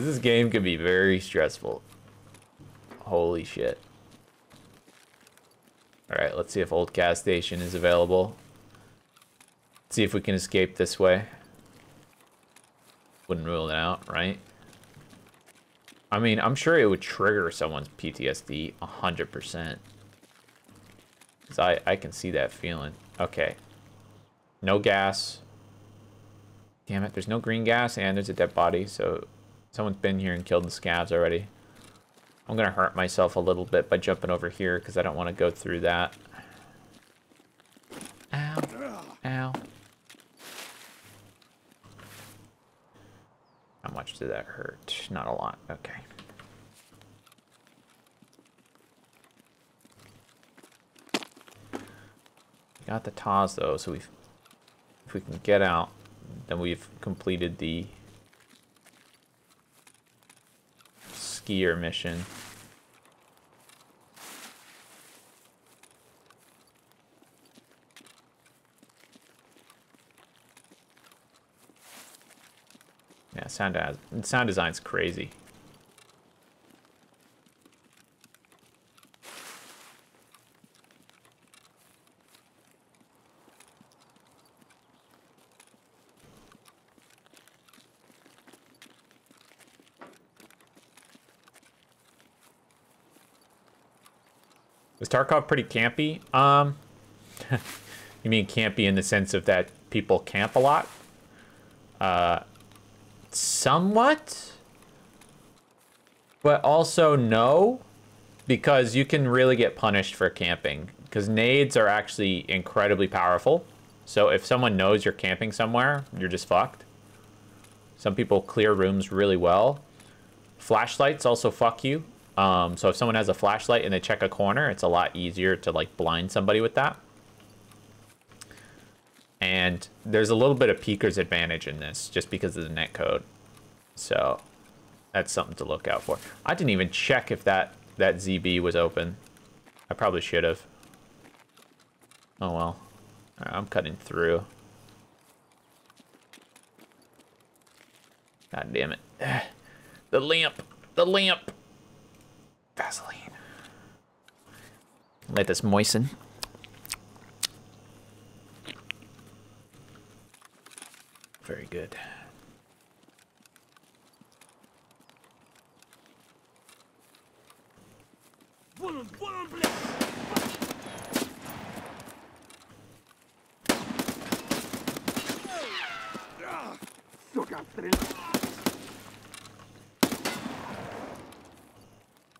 This game can be very stressful. Holy shit. Alright, let's see if Old Gas Station is available. Let's see if we can escape this way. Wouldn't rule it out, right? I mean, I'm sure it would trigger someone's PTSD 100%. Because I, I can see that feeling. Okay. No gas. Damn it, there's no green gas and there's a dead body, so someone's been here and killed the scavs already. I'm gonna hurt myself a little bit by jumping over here because I don't want to go through that. Ow. Ow. How much did that hurt? Not a lot. Okay. Got the TOS though, so we if we can get out, then we've completed the skier mission. Yeah, sound sound design's crazy. Tarkov pretty campy? Um, you mean campy in the sense of that people camp a lot? Uh, somewhat. But also no, because you can really get punished for camping. Because nades are actually incredibly powerful. So if someone knows you're camping somewhere, you're just fucked. Some people clear rooms really well. Flashlights also fuck you. Um, so if someone has a flashlight and they check a corner, it's a lot easier to like blind somebody with that. And there's a little bit of peeker's advantage in this just because of the netcode. So that's something to look out for. I didn't even check if that, that ZB was open. I probably should have. Oh well. Right, I'm cutting through. God damn it. The lamp. The lamp. Vaseline. Let this moisten. Very good.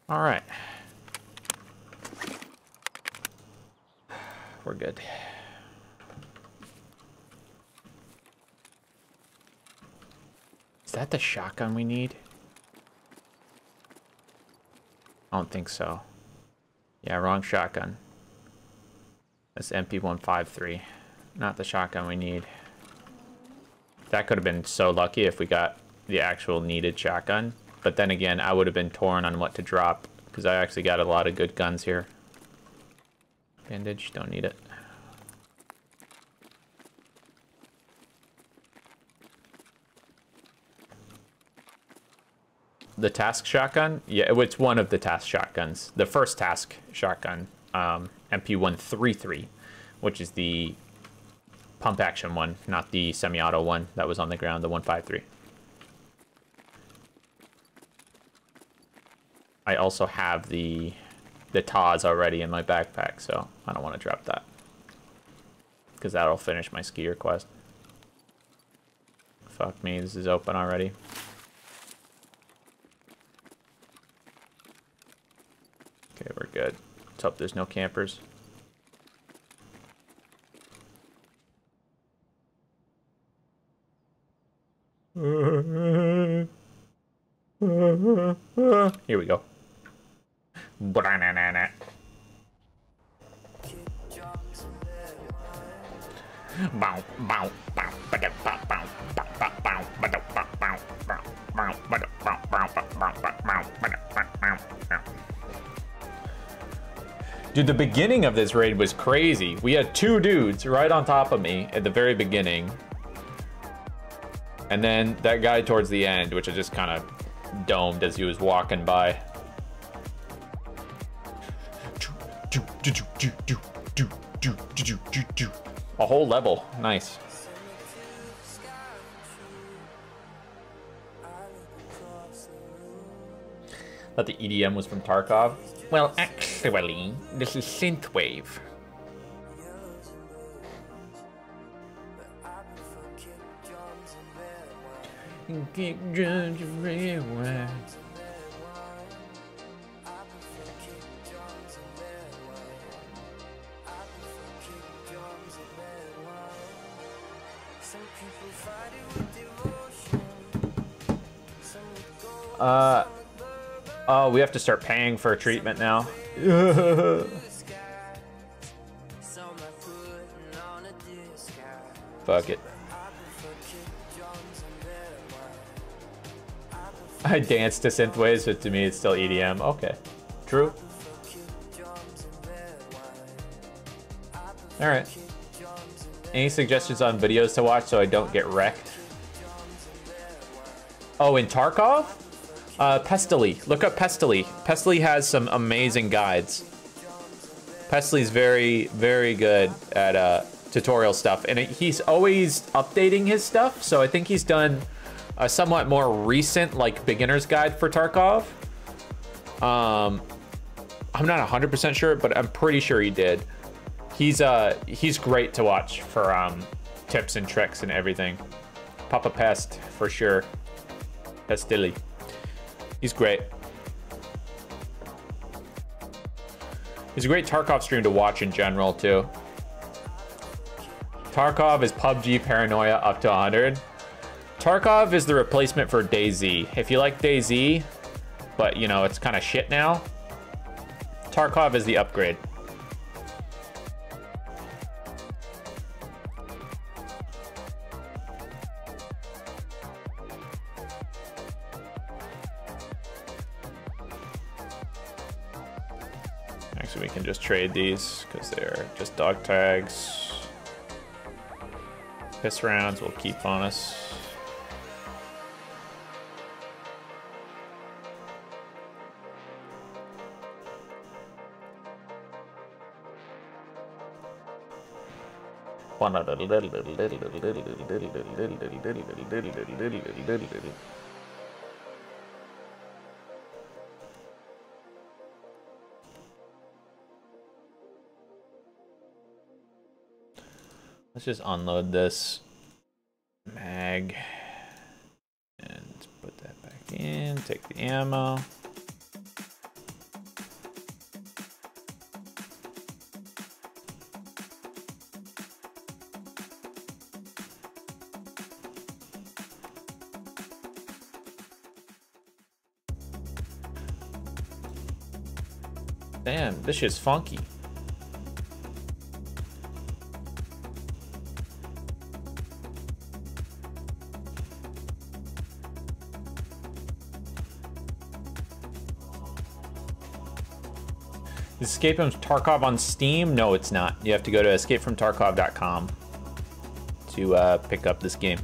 All right. We're good. Is that the shotgun we need? I don't think so. Yeah, wrong shotgun. That's MP153. Not the shotgun we need. That could have been so lucky if we got the actual needed shotgun. But then again, I would have been torn on what to drop because I actually got a lot of good guns here. Bandage, don't need it. The task shotgun? Yeah, it's one of the task shotguns. The first task shotgun, um, MP133, which is the pump action one, not the semi-auto one that was on the ground, the 153. I also have the the TOS already in my backpack, so I don't want to drop that. Because that'll finish my skier quest. Fuck me, this is open already. Okay, we're good. Let's hope there's no campers. Here we go. Banana. Dude, the beginning of this raid was crazy. We had two dudes right on top of me at the very beginning. And then that guy towards the end, which I just kind of domed as he was walking by. A whole level. Nice. Thought the EDM was from Tarkov. Well, actually, this is synthwave. Everywhere. Uh, oh, we have to start paying for treatment now. Fuck it. I dance to synthwaves, but to me it's still EDM. Okay, true. All right. Any suggestions on videos to watch so I don't get wrecked? Oh, in Tarkov? Uh, Pestily. Look up Pestily. Pestily has some amazing guides. Pestily's very, very good at uh, tutorial stuff. And it, he's always updating his stuff. So I think he's done a somewhat more recent, like, beginner's guide for Tarkov. Um, I'm not 100% sure, but I'm pretty sure he did. He's uh he's great to watch for um tips and tricks and everything. Papa Pest for sure. Pestily. He's great. He's a great Tarkov stream to watch in general too. Tarkov is PUBG paranoia up to 100. Tarkov is the replacement for DayZ. If you like DayZ, but you know, it's kind of shit now, Tarkov is the upgrade. Trade these because they're just dog tags. Piss rounds will keep on us. Let's just unload this mag and put that back in, take the ammo. Damn, this shit's funky. Escape from Tarkov on Steam? No, it's not. You have to go to escapefromtarkov.com to uh, pick up this game.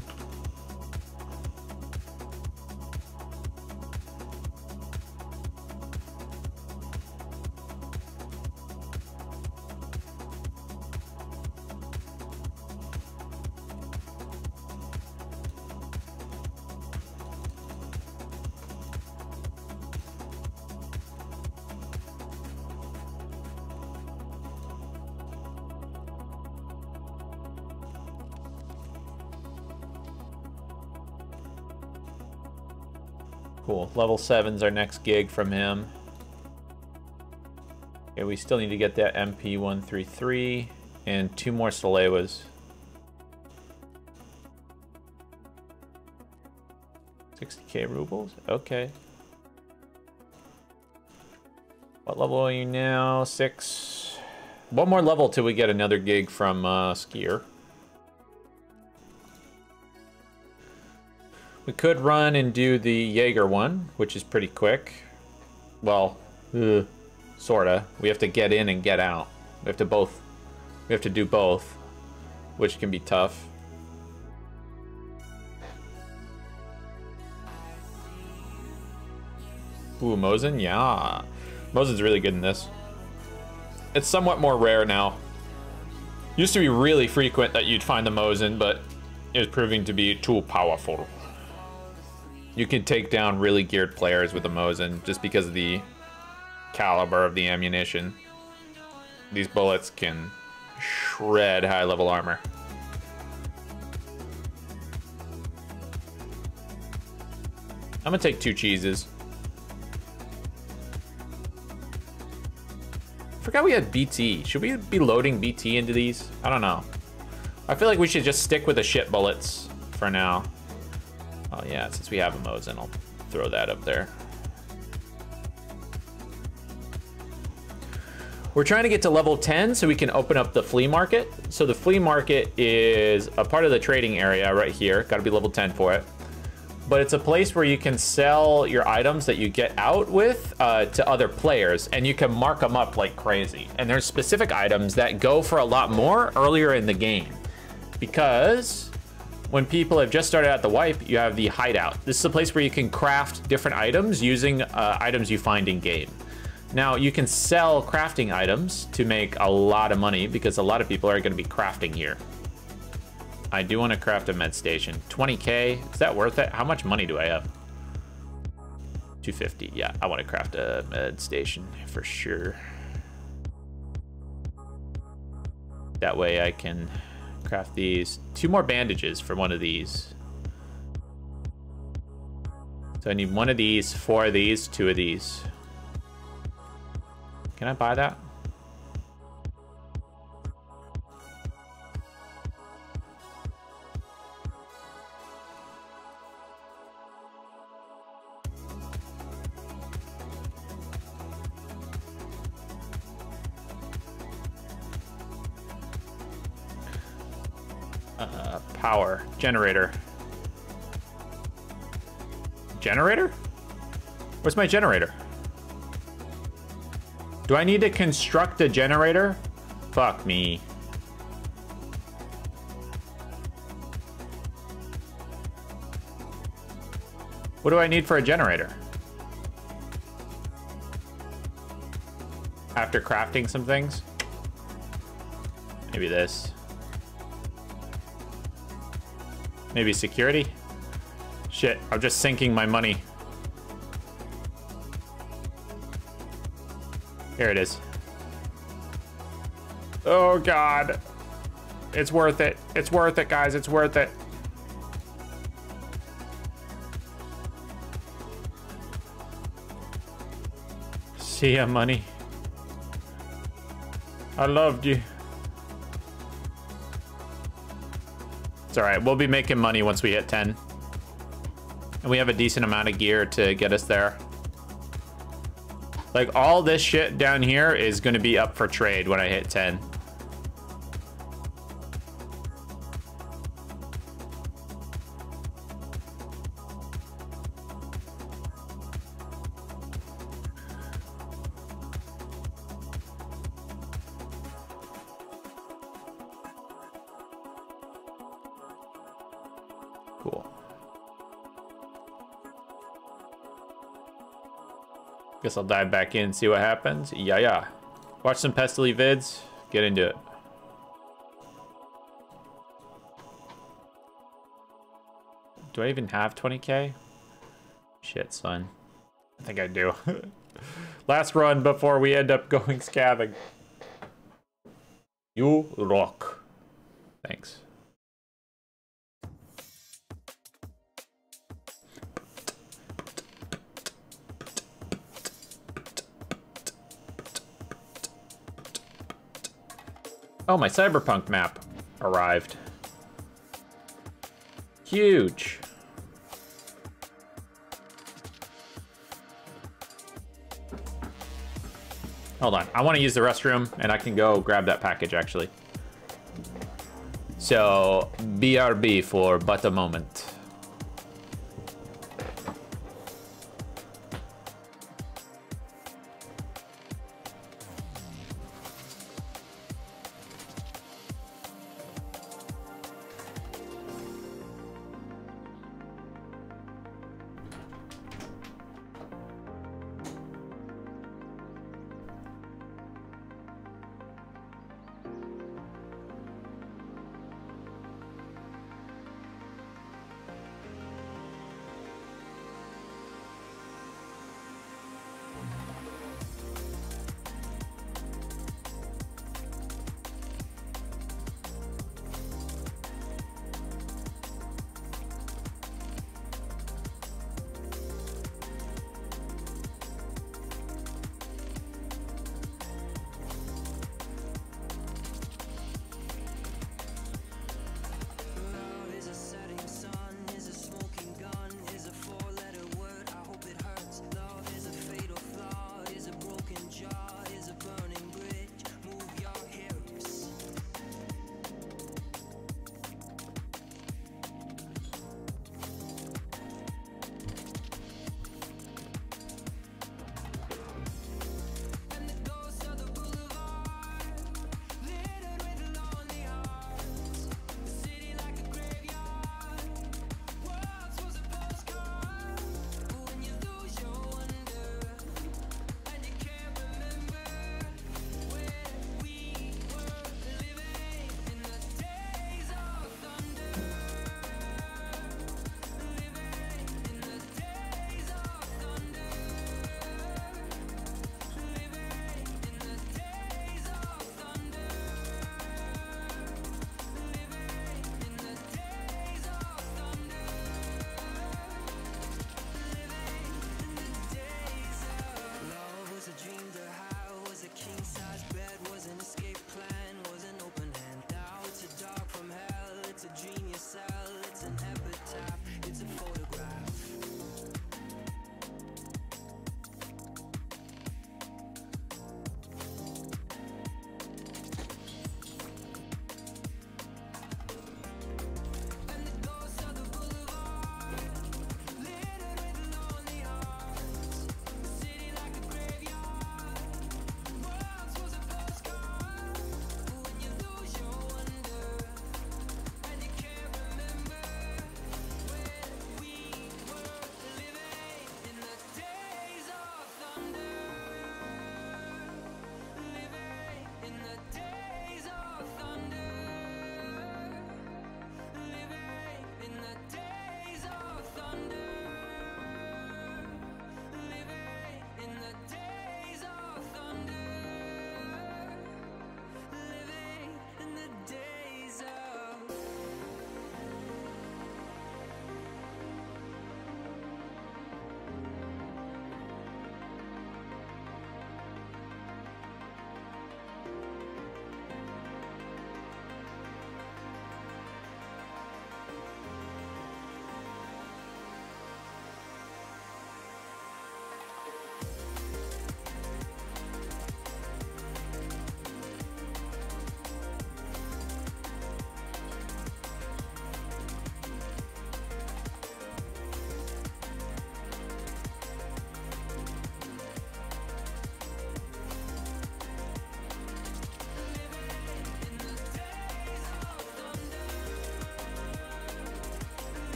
Level 7's our next gig from him. Okay, we still need to get that MP133 and two more Salewas. 60k rubles? Okay. What level are you now? Six. One more level till we get another gig from uh, Skier. We could run and do the Jaeger one, which is pretty quick. Well, sorta. We have to get in and get out. We have to both. We have to do both, which can be tough. Ooh, Mosin, yeah. Mosin's really good in this. It's somewhat more rare now. Used to be really frequent that you'd find the Mosin, but it was proving to be too powerful. You can take down really geared players with the Mosin just because of the caliber of the ammunition. These bullets can shred high level armor. I'm gonna take two cheeses. Forgot we had BT. Should we be loading BT into these? I don't know. I feel like we should just stick with the shit bullets for now. Yeah, since we have a Mosin, I'll throw that up there. We're trying to get to level 10 so we can open up the flea market. So the flea market is a part of the trading area right here. Got to be level 10 for it but it's a place where you can sell your items that you get out with uh, to other players and you can mark them up like crazy. And there's specific items that go for a lot more earlier in the game because when people have just started at the wipe, you have the hideout. This is a place where you can craft different items using uh, items you find in game. Now you can sell crafting items to make a lot of money because a lot of people are gonna be crafting here. I do want to craft a med station. 20k, is that worth it? How much money do I have? 250, yeah, I want to craft a med station for sure. That way I can craft these. Two more bandages for one of these. So I need one of these, four of these, two of these. Can I buy that? Power. Generator. Generator? Where's my generator? Do I need to construct a generator? Fuck me. What do I need for a generator? After crafting some things? Maybe this. Maybe security? Shit, I'm just sinking my money. Here it is. Oh god. It's worth it. It's worth it, guys. It's worth it. See ya, money. I loved you. It's all right. We'll be making money once we hit 10. And we have a decent amount of gear to get us there. Like, all this shit down here is going to be up for trade when I hit 10. Guess I'll dive back in and see what happens. Yeah, yeah. Watch some Pestily vids. Get into it. Do I even have 20k? Shit, son. I think I do. Last run before we end up going scavenging. You rock. Thanks. Oh, my Cyberpunk map arrived. Huge. Hold on. I want to use the restroom, and I can go grab that package, actually. So, BRB for but a moment.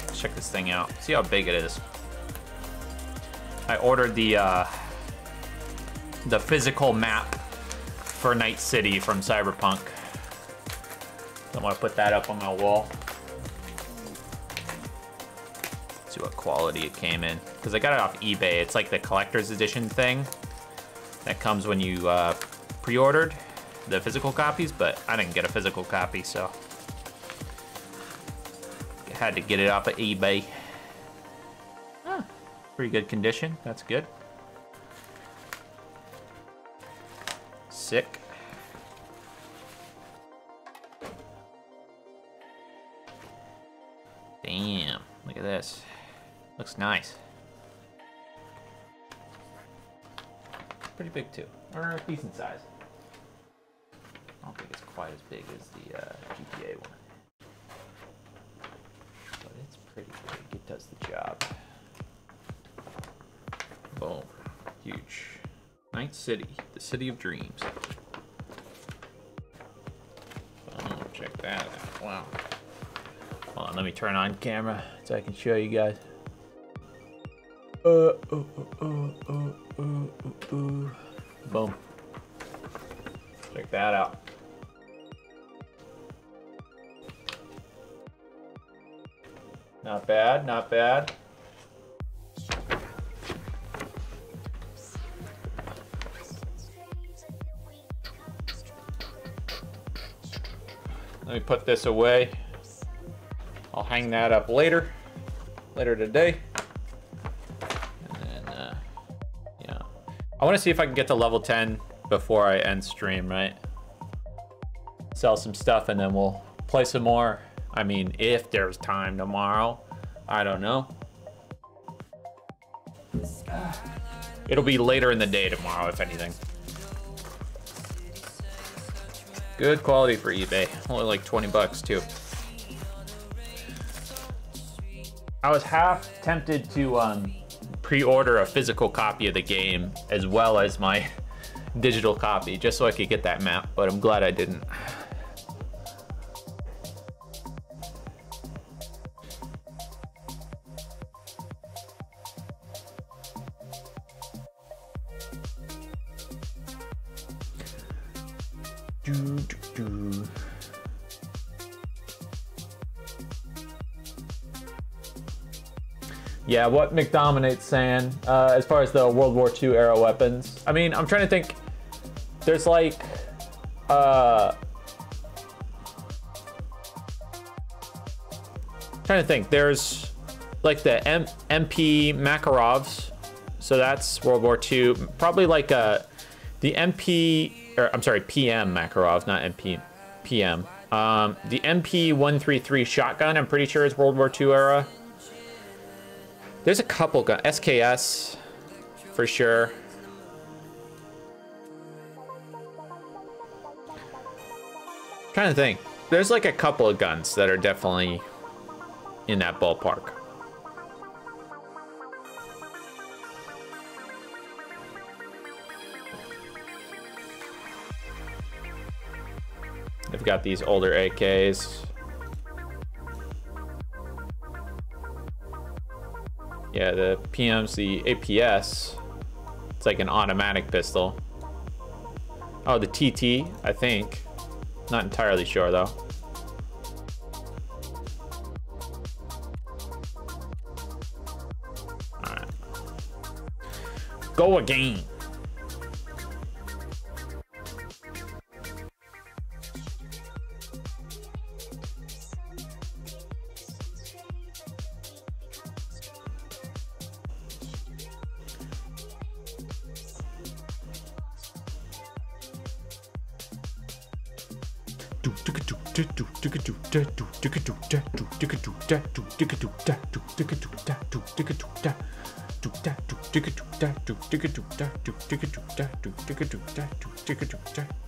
Let's check this thing out. See how big it is. I ordered the uh, the physical map for Night City from Cyberpunk. I'm gonna put that up on my wall. Let's see what quality it came in. Because I got it off eBay. It's like the collector's edition thing that comes when you uh, pre-ordered the physical copies, but I didn't get a physical copy, so had to get it off of eBay. Pretty good condition. That's good. Sick. Damn, look at this. Looks nice. Pretty big too, or decent size quite as big as the uh, GTA one. But it's pretty big. It does the job. Boom. Huge. Night City. The City of Dreams. Check that out. Wow. Hold on, let me turn on camera so I can show you guys. Uh, oh, oh, oh, oh, oh, oh. Boom. Check that out. Not bad, not bad. Let me put this away. I'll hang that up later, later today. Then, uh, yeah. I wanna see if I can get to level 10 before I end stream, right? Sell some stuff and then we'll play some more. I mean, if there's time tomorrow, I don't know. It'll be later in the day tomorrow, if anything. Good quality for eBay. Only like 20 bucks, too. I was half tempted to um, pre-order a physical copy of the game as well as my digital copy just so I could get that map, but I'm glad I didn't. yeah, what McDominate's saying uh, as far as the World War II era weapons. I mean, I'm trying to think. There's like, uh, trying to think. There's like the M- MP Makarovs, so that's World War II. Probably like uh, the MP, or I'm sorry, PM Makarov, not MP, PM. Um, the MP 133 shotgun. I'm pretty sure is World War II era. There's a couple guns. SKS, for sure. I'm trying to think. There's like a couple of guns that are definitely in that ballpark. I've got these older AKs. Yeah, the PM's the APS. It's like an automatic pistol. Oh, the TT, I think. Not entirely sure though. Go again. Tick-a-doo-da-doo, tick-a-doo-da-doo, tick-a-doo-da-doo, tick-a-doo-da-doo, tick-a-doo-da-doo, tick-a-doo-da-doo, tick-a-doo-da-doo, tick-a-doo-da-doo, tick-a-doo-da-doo.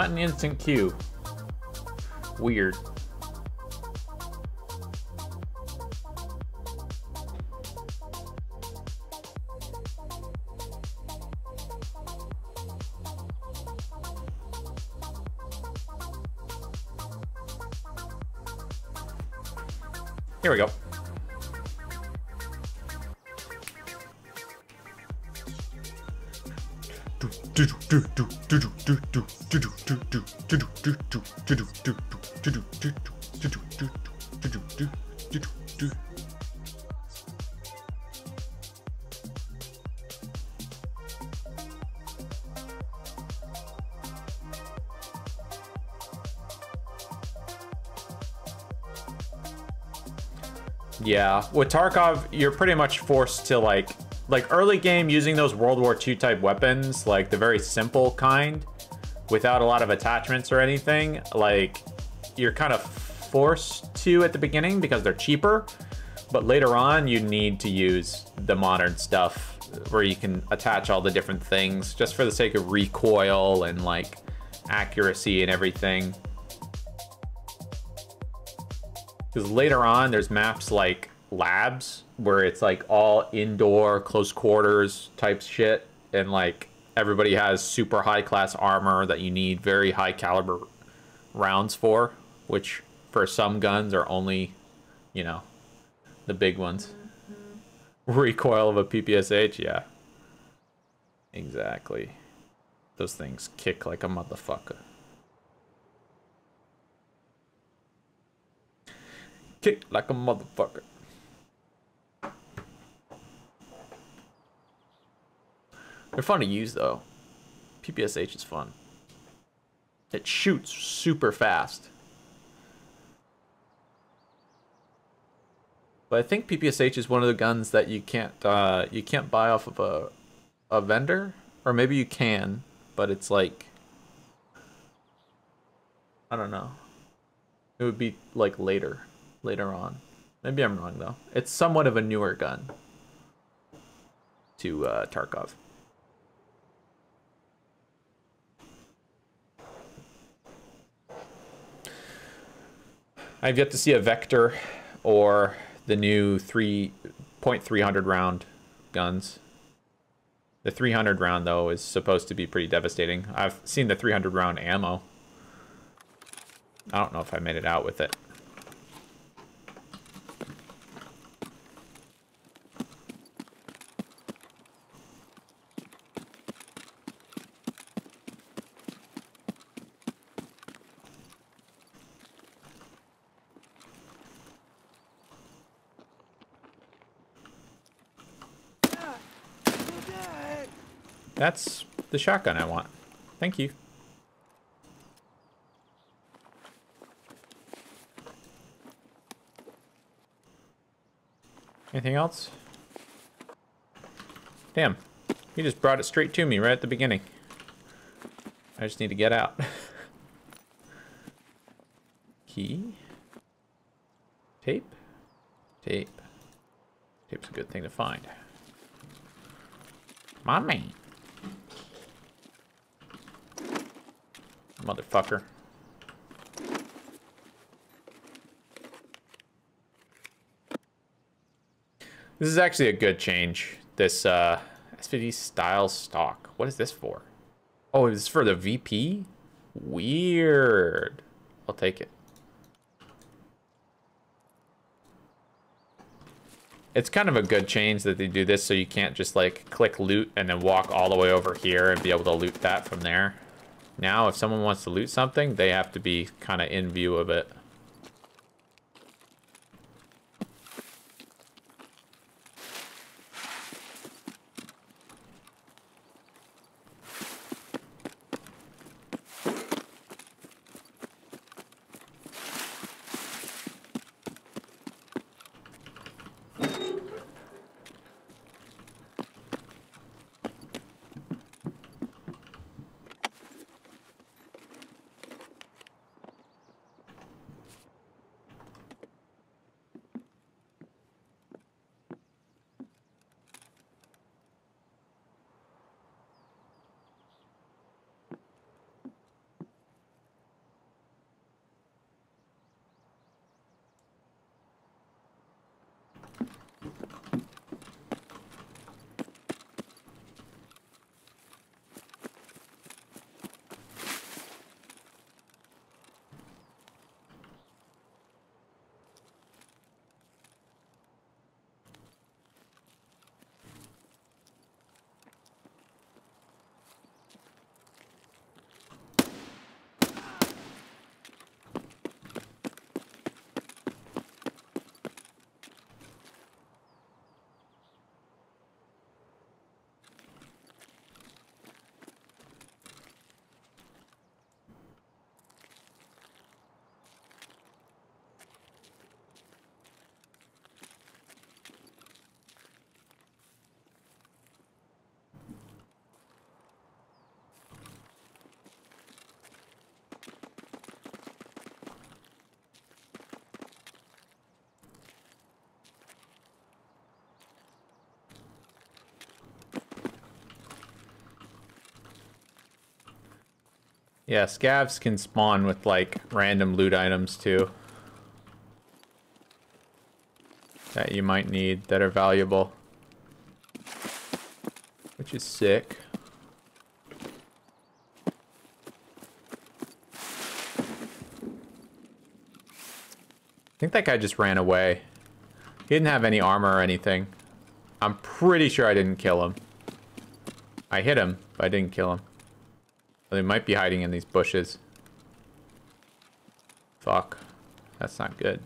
Not an instant queue. Weird. With Tarkov, you're pretty much forced to like, like early game using those World War II type weapons, like the very simple kind, without a lot of attachments or anything. Like, you're kind of forced to at the beginning because they're cheaper, but later on you need to use the modern stuff where you can attach all the different things just for the sake of recoil and like accuracy and everything. Because later on, there's maps like labs where it's like all indoor, close quarters type shit, and like everybody has super high class armor that you need very high caliber rounds for, which for some guns are only, you know, the big ones. Mm-hmm. Recoil of a PPSH, yeah. Exactly. Those things kick like a motherfucker. Kick like a motherfucker. They're fun to use though. PPSH is fun. It shoots super fast. But I think PPSH is one of the guns that you can't uh, you can't buy off of a a vendor, or maybe you can, but it's like I don't know. It would be like later later on. Maybe I'm wrong though. It's somewhat of a newer gun to uh, Tarkov. I've yet to see a Vector or the new 3.300 round guns. The 300 round though is supposed to be pretty devastating. I've seen the 300 round ammo. I don't know if I made it out with it. That's the shotgun I want. Thank you. Anything else? Damn. He just brought it straight to me right at the beginning. I just need to get out. Key? Tape? Tape. Tape's a good thing to find. Mommy. Motherfucker. This is actually a good change. This uh, SVD style stock. What is this for? Oh, is this for the VP? Weird. I'll take it. It's kind of a good change that they do this so you can't just like click loot and then walk all the way over here and be able to loot that from there. Now, if someone wants to loot something, they have to be kind of in view of it. Yeah, scavs can spawn with like random loot items too. That you might need that are valuable. Which is sick. I think that guy just ran away. He didn't have any armor or anything. I'm pretty sure I didn't kill him. I hit him, but I didn't kill him. They might be hiding in these bushes. Fuck. That's not good.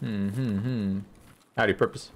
Hmm, hmm, hmm. Howdy, purpose.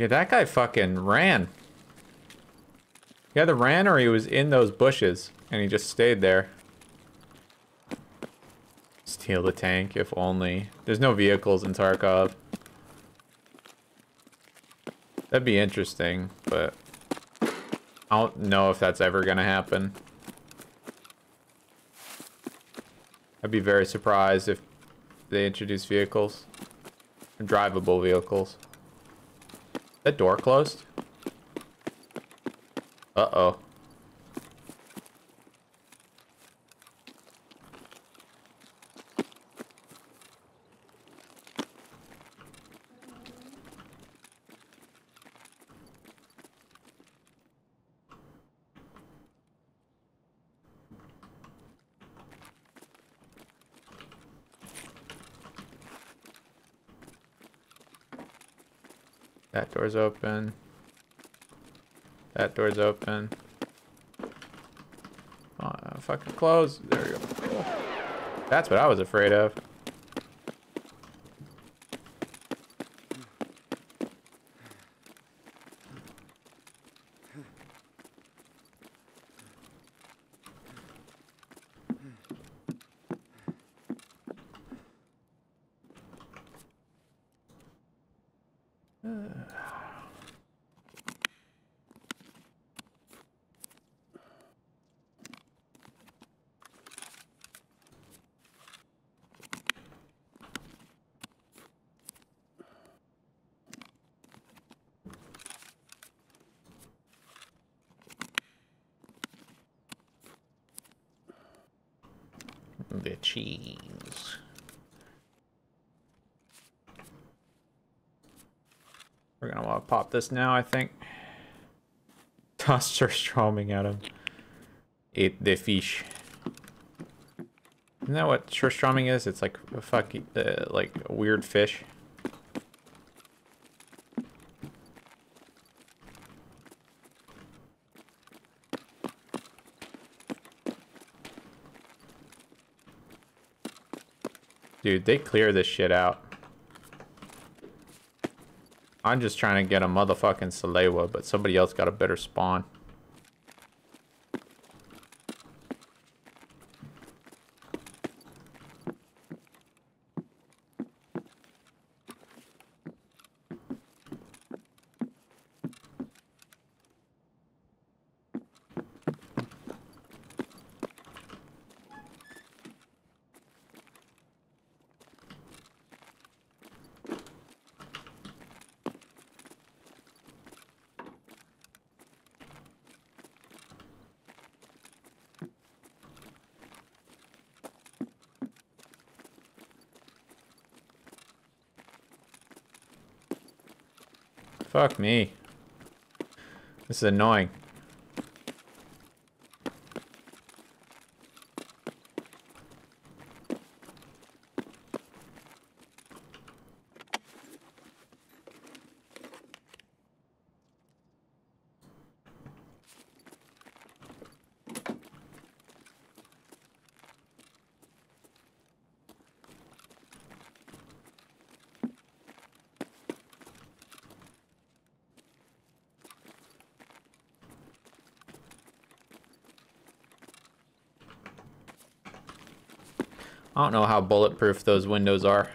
Yeah, that guy fucking ran. He either ran or he was in those bushes and he just stayed there. Steal the tank, if only. There's no vehicles in Tarkov. That'd be interesting, but I don't know if that's ever gonna happen. I'd be very surprised if they introduce vehicles. Drivable vehicles. That door closed? Uh-oh. That door's open. That door's open. Oh, fucking close. There you go. That's what I was afraid of. The cheese. We're gonna want to pop this now, I think. Toss Surströmming at him. Eat the fish. Isn't that what Surströmming is? It's like a fucking, uh, like a weird fish. Dude, they clear this shit out. I'm just trying to get a motherfucking Salewa, but somebody else got a better spawn. Fuck me. This is annoying. I don't know how bulletproof those windows are.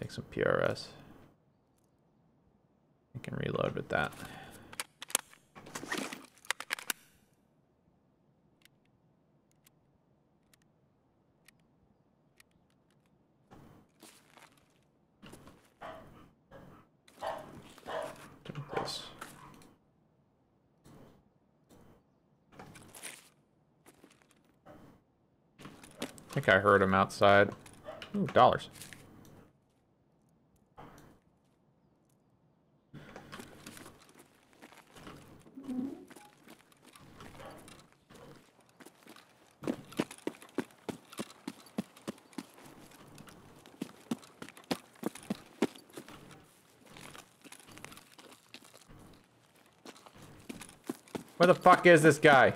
Take some PRS. I can reload with that. Think I heard him outside. Ooh, dollars. Where the fuck is this guy?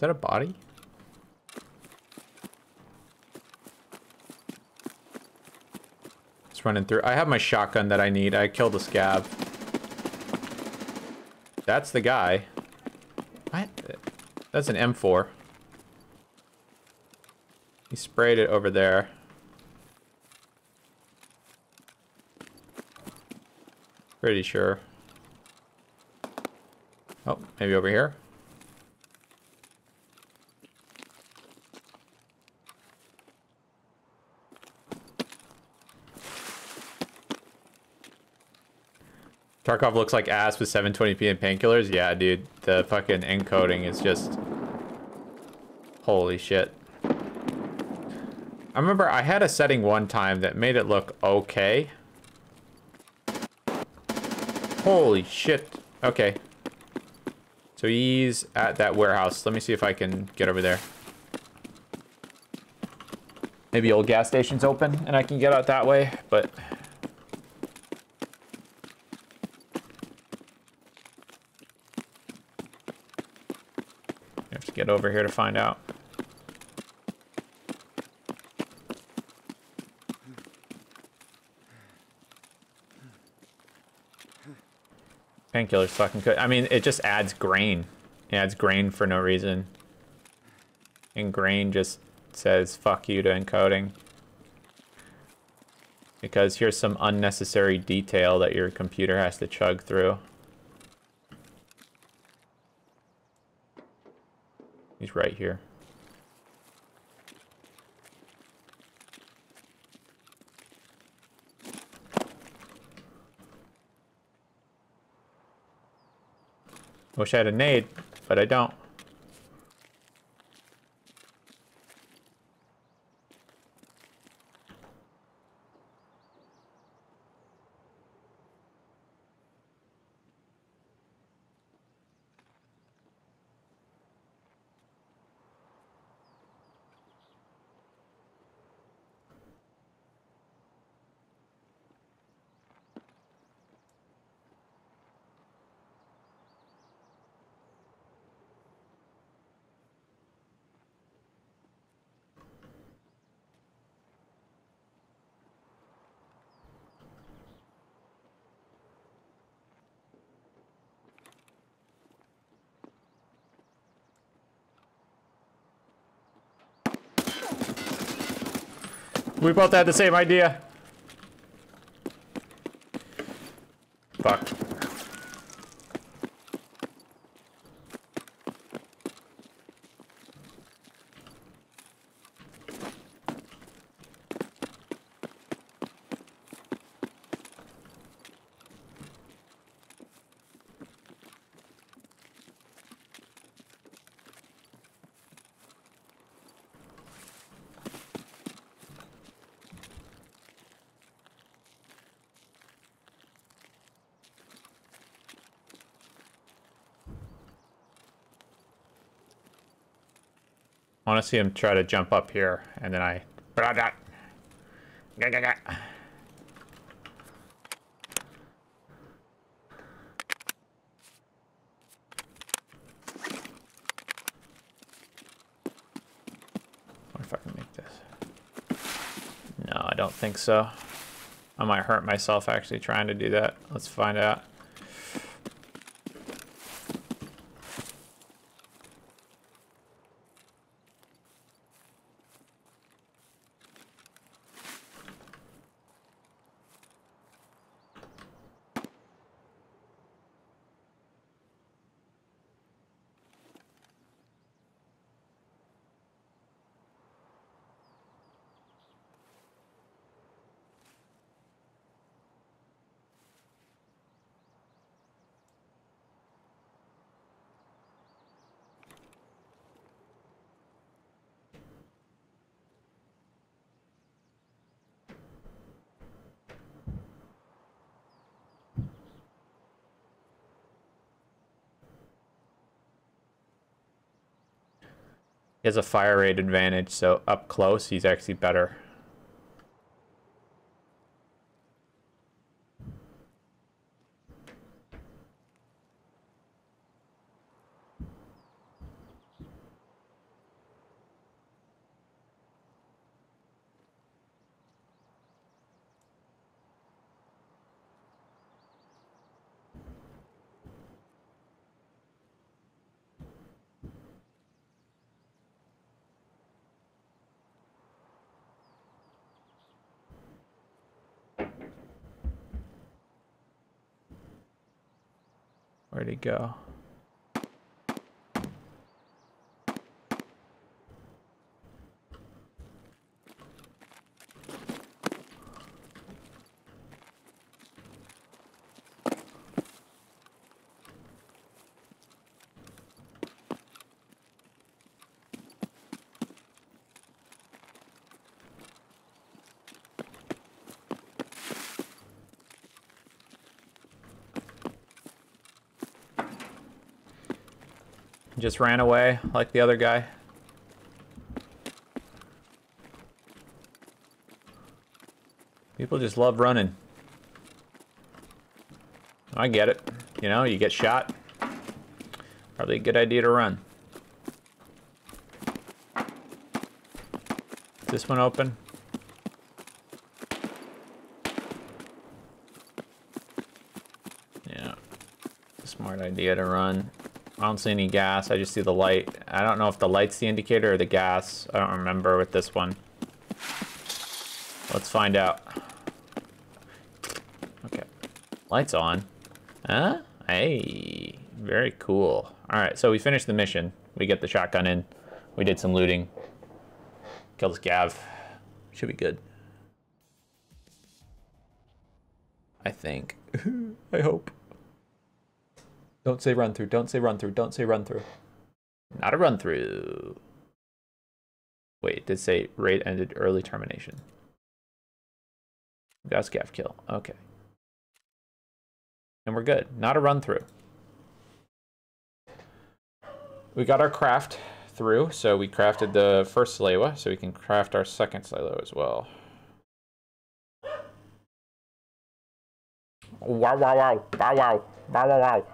Is that a body? It's running through. I have my shotgun that I need. I killed a scav. That's the guy. What? That's an M4. He sprayed it over there. Pretty sure. Oh, maybe over here? Tarkov looks like ass with 720p and painkillers. Yeah, dude. The fucking encoding is just... Holy shit. I remember I had a setting one time that made it look okay. Holy shit. Okay. So he's at that warehouse. Let me see if I can get over there. Maybe old gas station's open and I can get out that way, but... Get over here to find out. Painkiller's fucking good. I mean, it just adds grain. It adds grain for no reason. And grain just says fuck you to encoding. Because here's some unnecessary detail that your computer has to chug through. He's right here. Wish I had a nade, but I don't. We both had the same idea. Fuck. Want to see him try to jump up here, and then I... If I can make this? No, I don't think so. I might hurt myself actually trying to do that. Let's find out. He has a fire rate advantage, so up close, he's actually better. Go? Just ran away like the other guy. People just love running. I get it. You know, you get shot. Probably a good idea to run. This one open? Yeah. Smart idea to run. I don't see any gas. I just see the light. I don't know if the light's the indicator or the gas. I don't remember with this one. Let's find out. Okay. Lights on. Huh? Hey. Very cool. Alright, so we finished the mission. We get the shotgun in. We did some looting. Killed this Gav. Should be good. I think. Don't say run through. Don't say run through. Don't say run through. Not a run through. Wait, it did say raid ended early termination. Got scav kill. Okay. And we're good. Not a run through. We got our craft through, so we crafted the first Salewa, so we can craft our second silo as well. Wow, wow, wow, wow, wow, wow, wow, wow.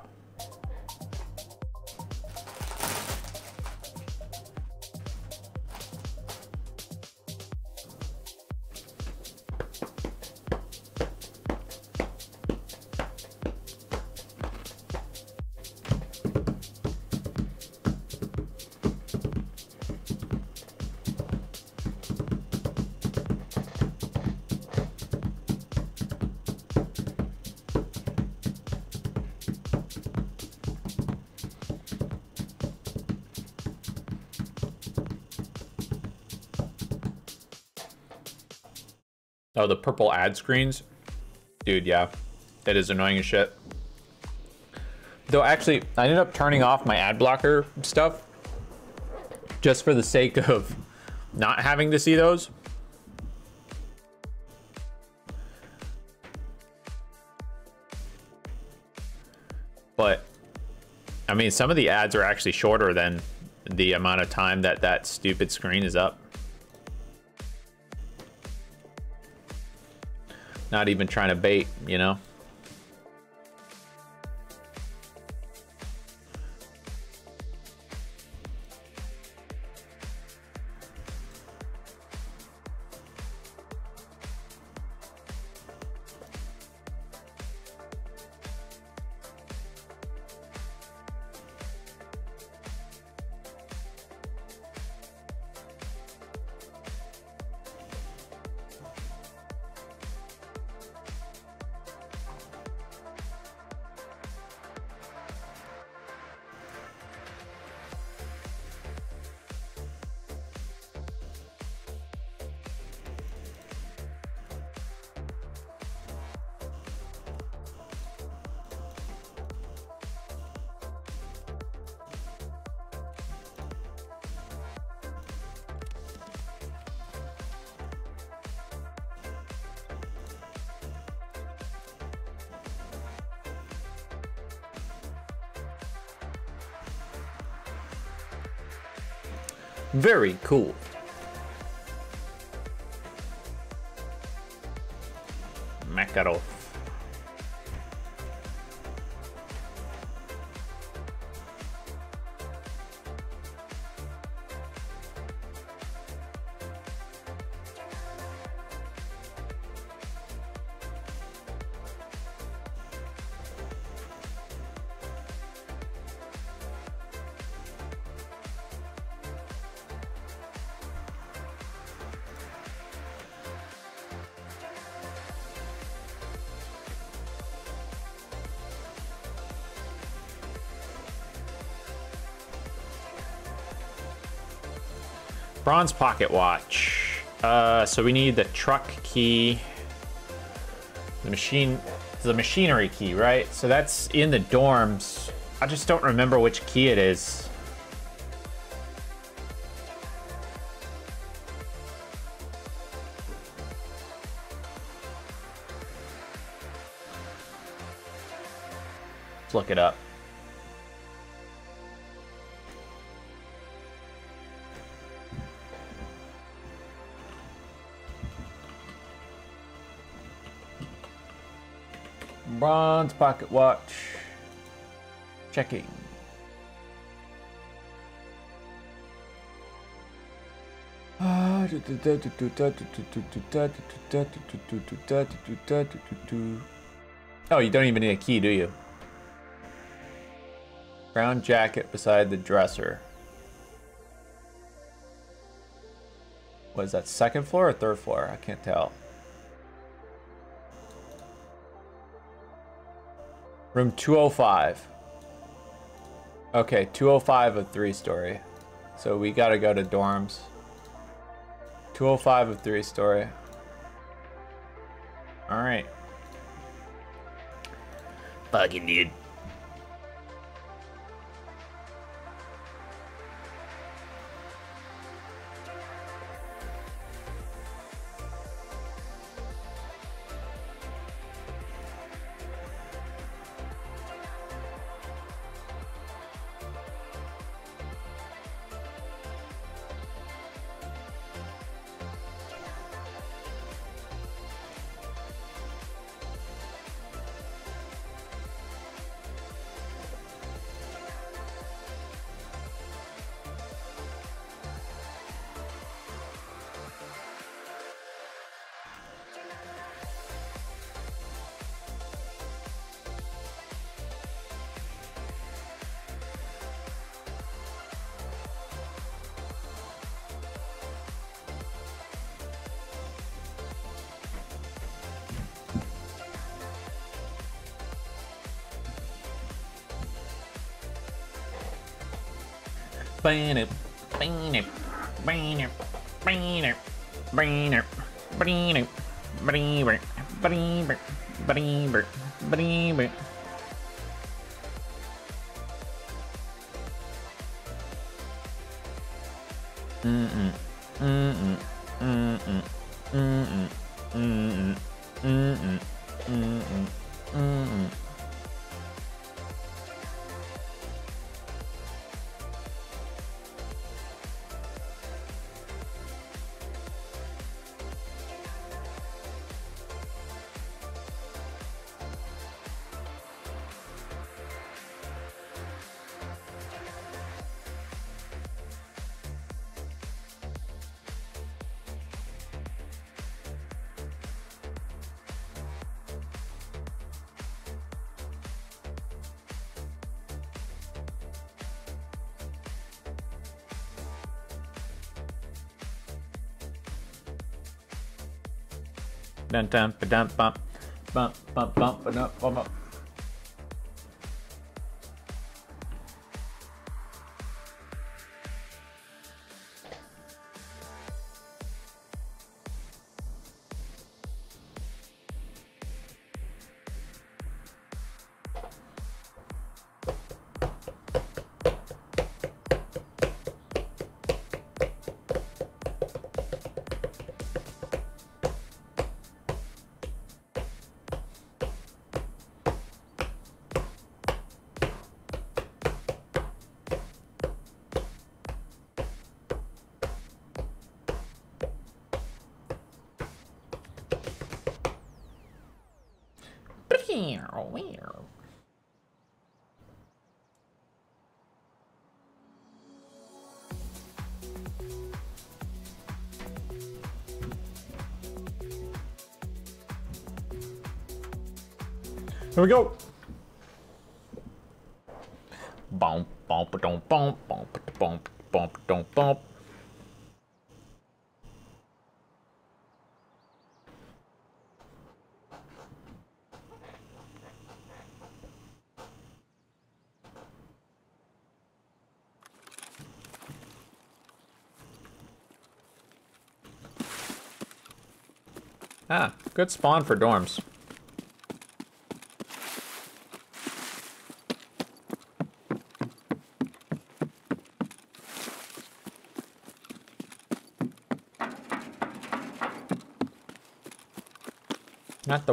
Oh, the purple ad screens? Dude, yeah. That is annoying as shit. Though actually, I ended up turning off my ad blocker stuff just for the sake of not having to see those. But, I mean, some of the ads are actually shorter than the amount of time that that stupid screen is up. Not even trying to bait, you know? Very cool. Bronze pocket watch. Uh, so we need the truck key, the machine, the machinery key, right? So that's in the dorms. I just don't remember which key it is. Watch. Checking. Oh, you don't even need a key, do you? Brown jacket beside the dresser. What is that, second floor or third floor? I can't tell. Room 205. Okay, 205 of three story. So we gotta go to dorms. 205 of three story. Alright. Fucking dude. Bam, bam, bam, bam, bam, bam, bam, bam, bam, bam. Mm-mm, Dun dun ba dun bump bump bump bump bump bump. Here we go. Bump, bump, don't bump, bump, bump, bump, don't bump. Ah, good spawn for dorms.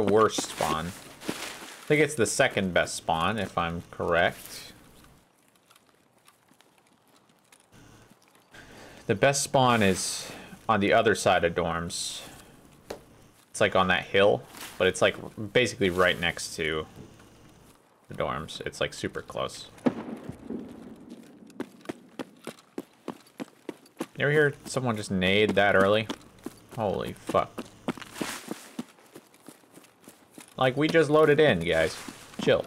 Worst spawn. I think it's the second best spawn, if I'm correct. The best spawn is on the other side of dorms. It's like on that hill, but it's like basically right next to the dorms. It's like super close. You ever hear someone just nade that early? Holy fuck. Like, we just loaded in, guys. Chill.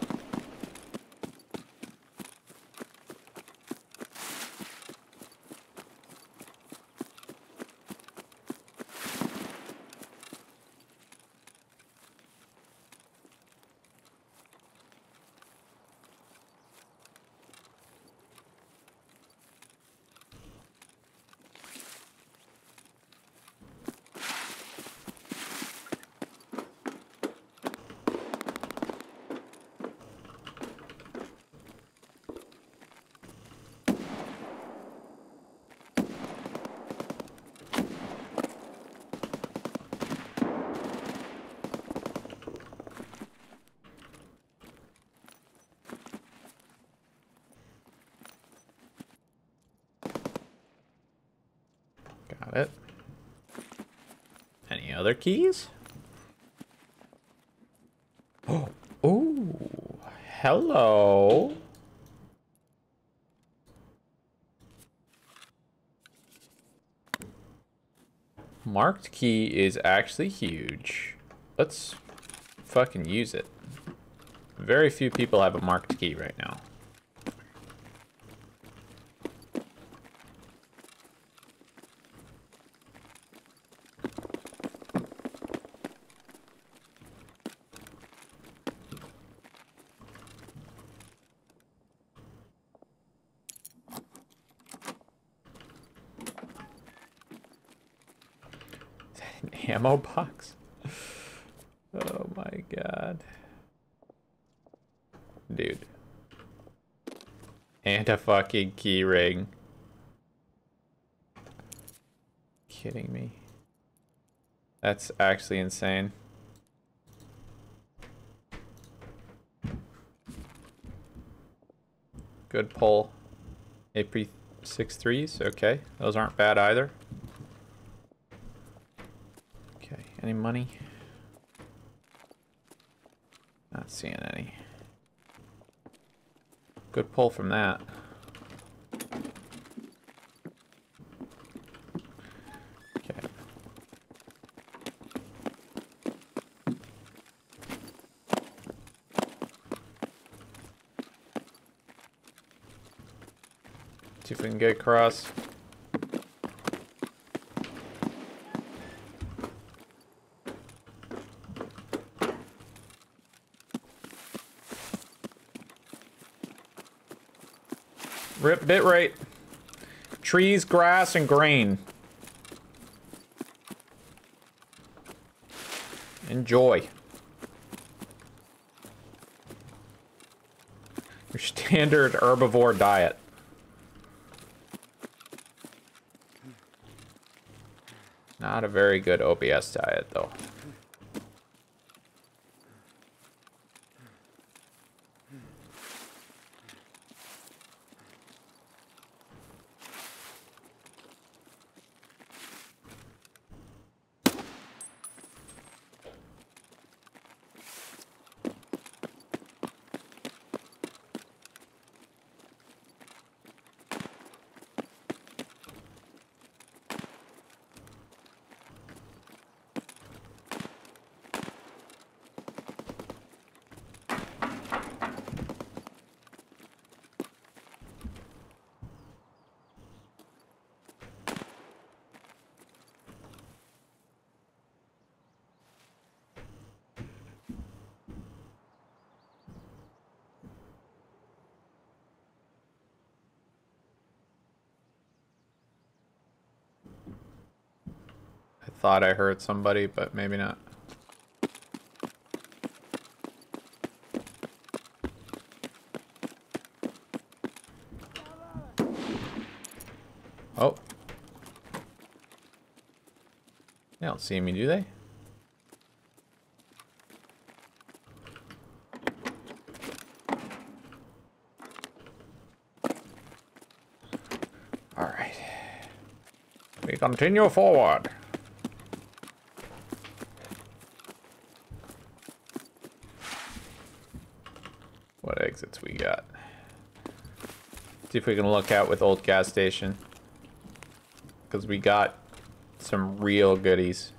Got it. Any other keys? Oh, ooh, hello. Marked key is actually huge. Let's fucking use it. Very few people have a marked key right now. Ammo box? Oh my god. Dude. And a fucking keyring. Kidding me. That's actually insane. Good pull. AP 63s, okay. Those aren't bad either. Any money? Not seeing any. Good pull from that. See if we can get across. Rip bit rate. Trees, grass, and grain. Enjoy. Your standard herbivore diet. Not a very good OBS diet, though. thought I heard somebody, but maybe not. Oh. They don't see me, do they? Alright. We continue forward. See if we can look out with old gas station. Because we got some real goodies.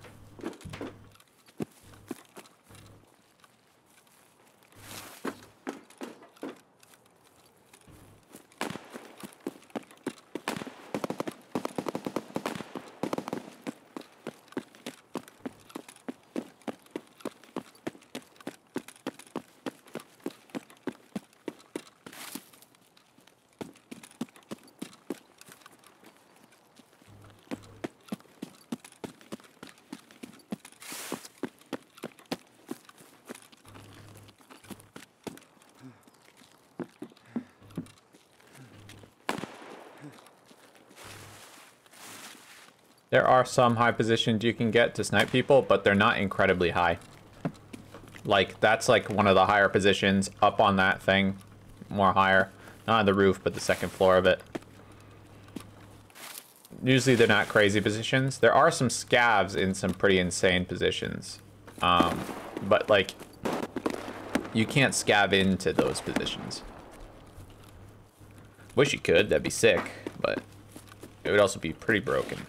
There are some high positions you can get to snipe people, but they're not incredibly high. Like, that's like one of the higher positions up on that thing. More higher. Not on the roof, but the second floor of it. Usually they're not crazy positions. There are some scavs in some pretty insane positions. Um, but like, you can't scav into those positions. Wish you could, that'd be sick, but it would also be pretty broken.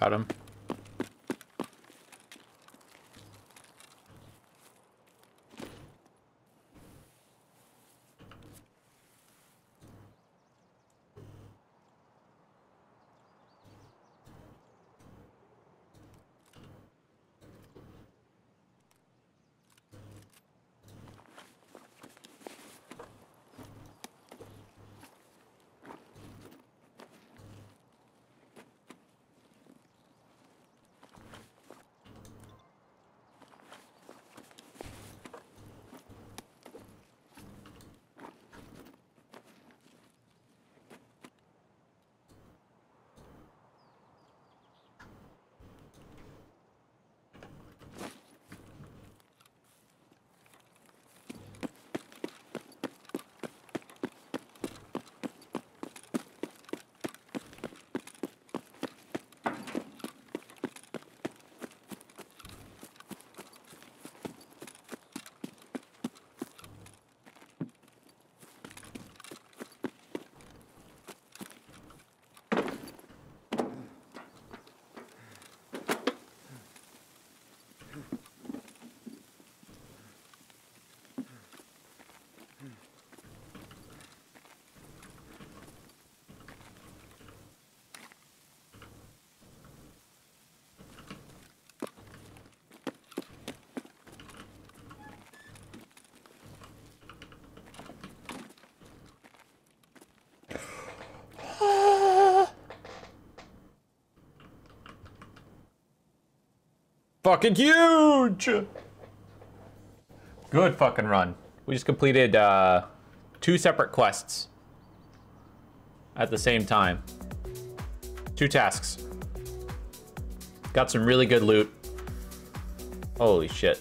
Got him. Fucking huge! Good fucking run. We just completed uh, two separate quests at the same time. Two tasks. Got some really good loot. Holy shit.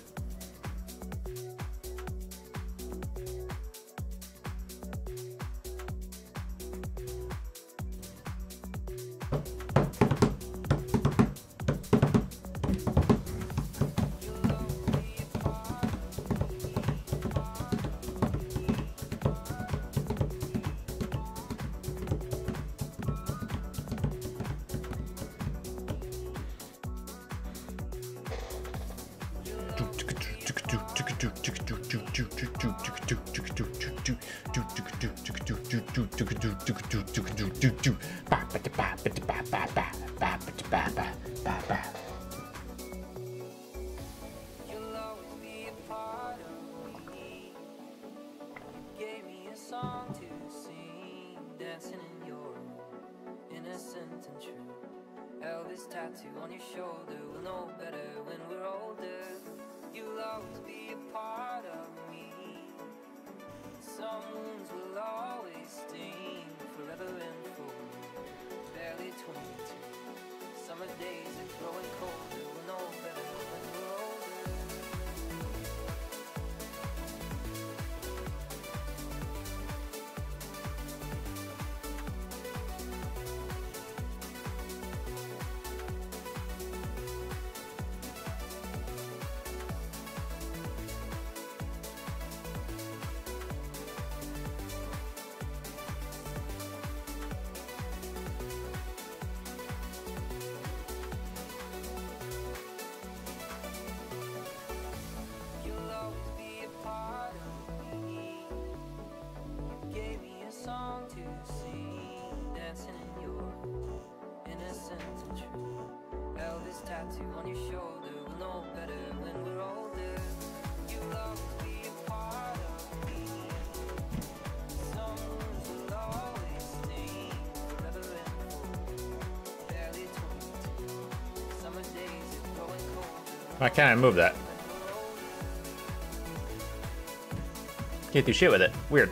Can't I move that? Can't do shit with it. Weird.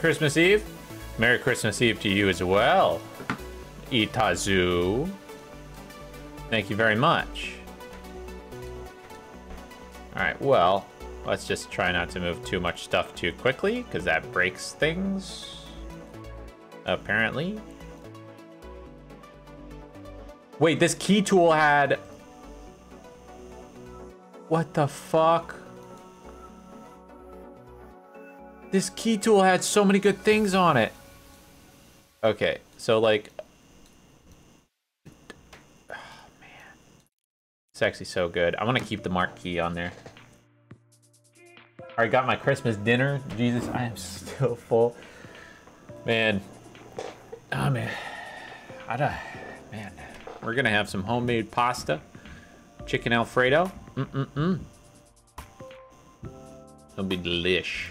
Christmas Eve. Merry Christmas Eve to you as well, Itazu. Thank you very much. Alright, well, let's just try not to move too much stuff too quickly, because that breaks things. Apparently. Wait, this key tool had... What the fuck? This key tool had so many good things on it. Okay, so like... Oh, man. It's actually so good. I want to keep the mark key on there. Already got my Christmas dinner. Jesus, I am still full. Man. Oh, man. I don't... Uh, man. We're to have some homemade pasta. Chicken Alfredo. Mm-mm-mm. It'll be delish.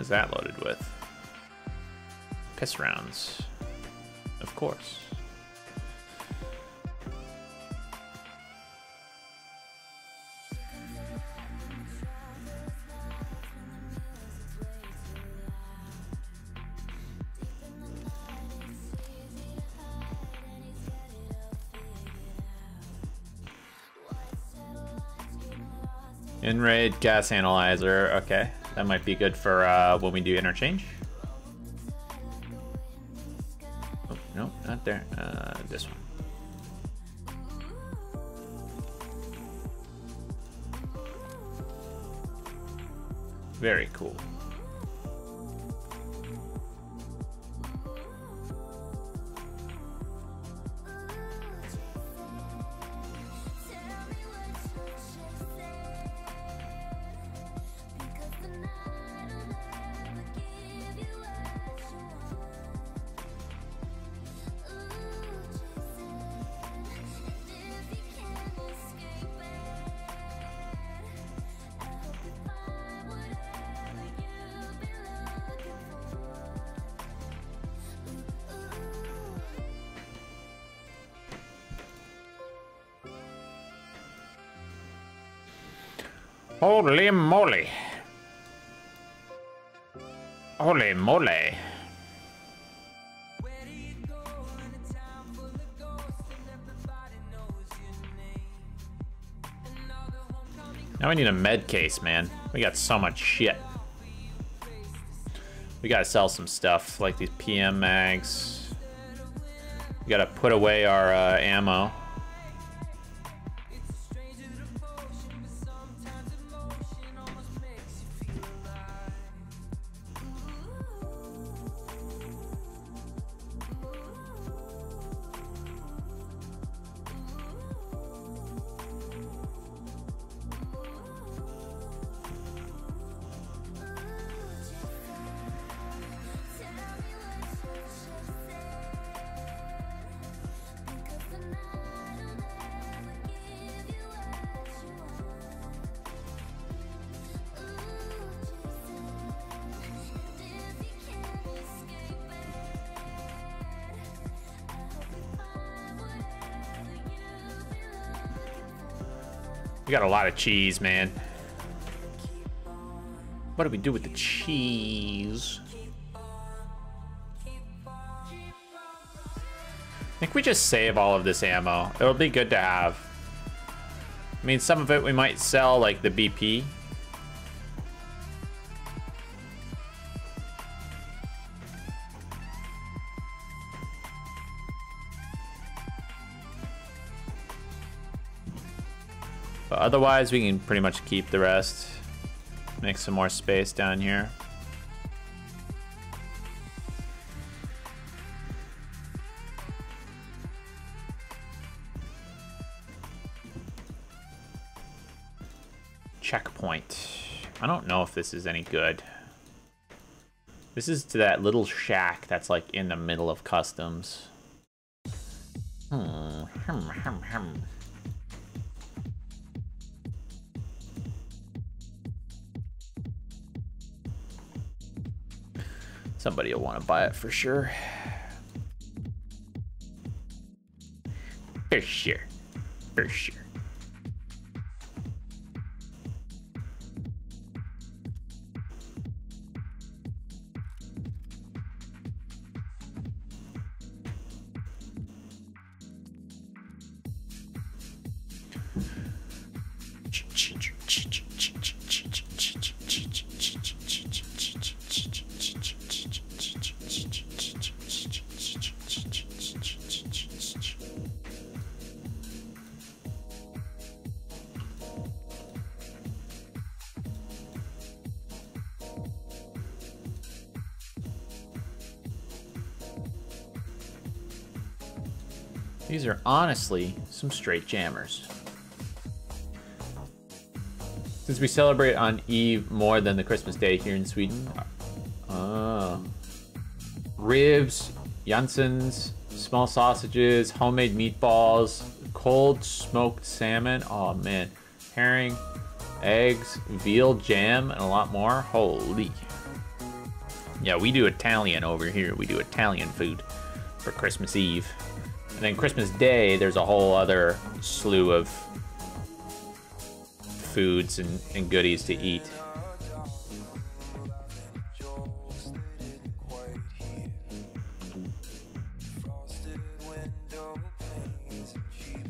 What is that loaded with? Piss rounds. Of course. In-raid gas analyzer. Okay, that might be good for uh, when we do interchange. Name? And Holy the Now we need a med case, man. We got so much shit. We gotta sell some stuff, like these PM mags. We gotta put away our uh, ammo. We got a lot of cheese, man. What do we do with the cheese? I think we just save all of this ammo. It'll be good to have. I mean, some of it we might sell, like the BP. Otherwise, we can pretty much keep the rest. Make some more space down here. Checkpoint. I don't know if this is any good. This is to that little shack that's like in the middle of customs. Will want to buy it for sure. For sure. For sure. These are honestly some straight jammers. Since we celebrate on Eve more than the Christmas day here in Sweden. Uh, ribs, Janssons, small sausages, homemade meatballs, cold smoked salmon. Oh man. Herring, eggs, veal jam, and a lot more. Holy. Yeah, we do Italian over here. We do Italian food for Christmas Eve. And then Christmas Day, there's a whole other slew of foods and, and goodies to eat.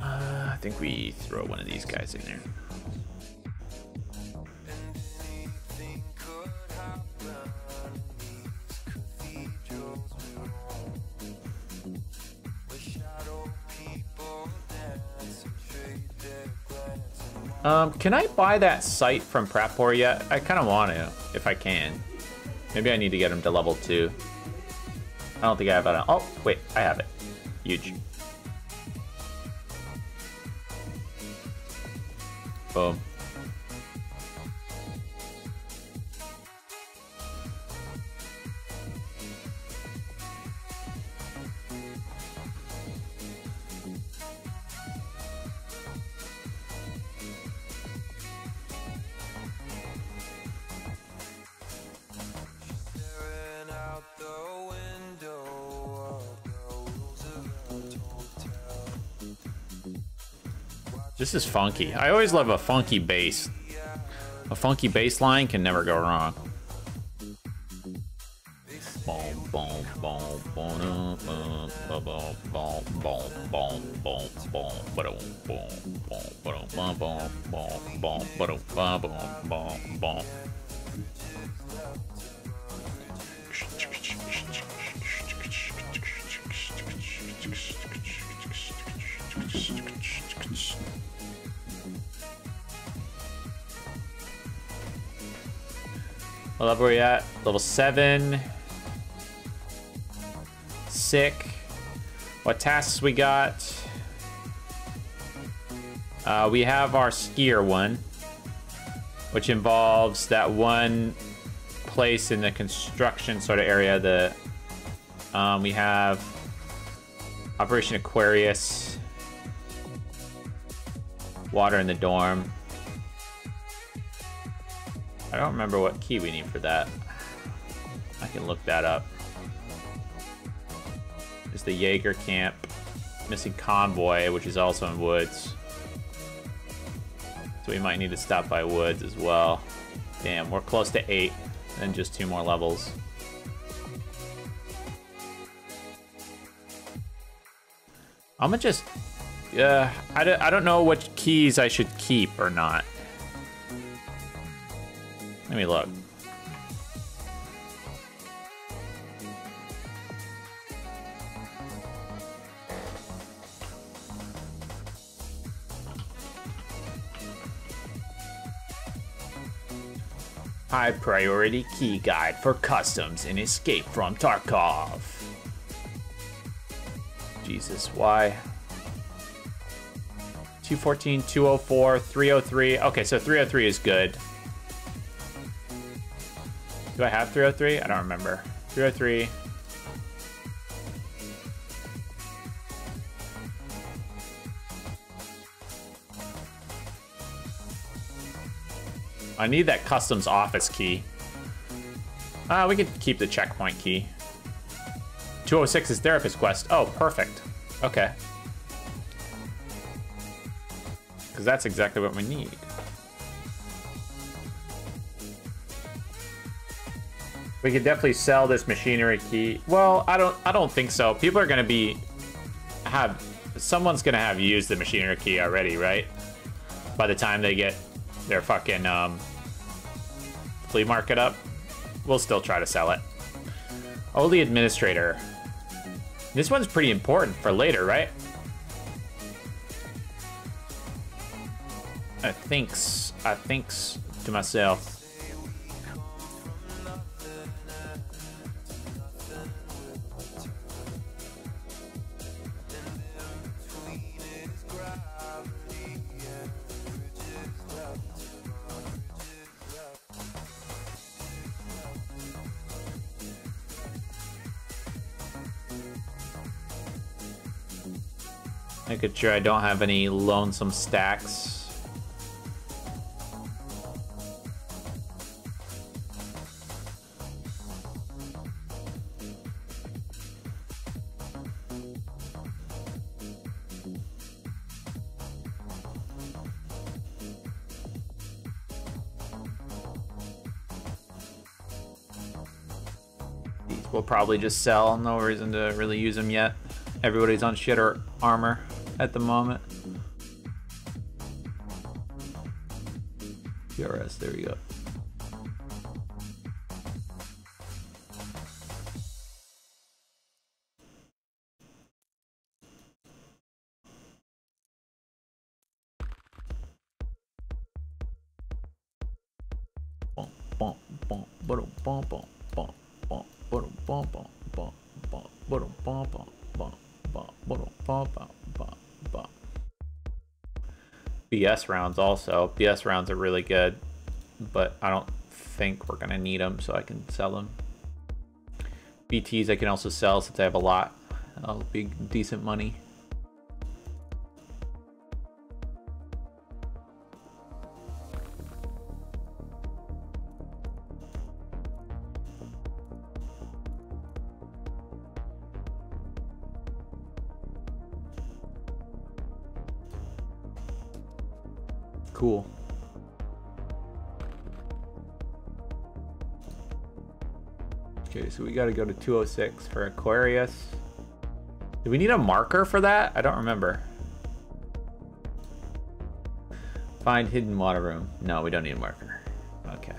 Uh, I think we throw one of these guys in there. Um, can I buy that site from Prapor yet? I kind of want to, if I can. Maybe I need to get him to level 2. I don't think I have it. Oh, wait, I have it. Huge. Boom. This is funky. I always love a funky bass. A funky bass line can never go wrong. What level are we at? Level 7. Sick. What tasks we got? Uh, we have our skier one, which involves that one place in the construction sort of area. The um, we have Operation Aquarius, water in the dorm. I don't remember what key we need for that. I can look that up. There's the Jaeger camp. Missing convoy, which is also in woods. So we might need to stop by woods as well. Damn, we're close to eight. And just two more levels. I'm gonna just... Uh, I, don't, I don't know which keys I should keep or not. Let me look. High priority key guide for customs and escape from Tarkov. Jesus, why? 214, 204, 303. Okay, so 303 is good. Do I have 303? I don't remember. 303. I need that customs office key. Ah, uh, we could keep the checkpoint key. 206 is therapist quest. Oh, perfect. Okay. Because that's exactly what we need. We could definitely sell this machinery key. Well, I don't I don't think so. People are gonna be have someone's gonna have used the machinery key already, right? By the time they get their fucking um, flea market up, we'll still try to sell it. Oh, the administrator. This one's pretty important for later, right? I thinks I thinks to myself. Making sure I don't have any lonesome stacks. These will probably just sell. No reason to really use them yet. Everybody's on shitter armor at the moment. PRS, there we go. BS rounds also. BS rounds are really good, but I don't think we're going to need them, so I can sell them. BTs I can also sell since I have a lot. That'll be decent money. So we got to go to 206 for Aquarius. Do we need a marker for that? I don't remember. Find hidden water room. No, we don't need a marker. Okay.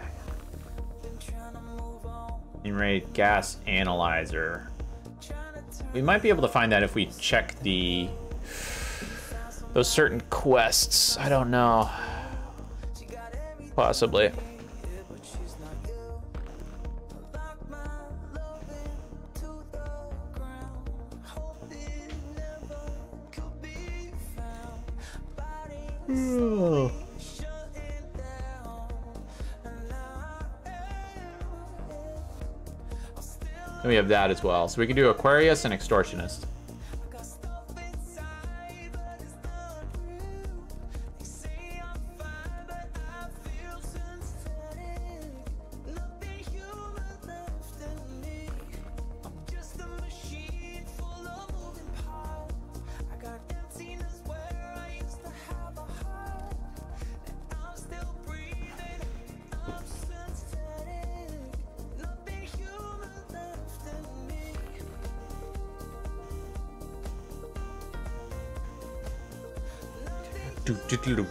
Rate gas analyzer. We might be able to find that if we check the those certain quests. I don't know. Possibly. That as well. So we can do Aquarius and Extortionist.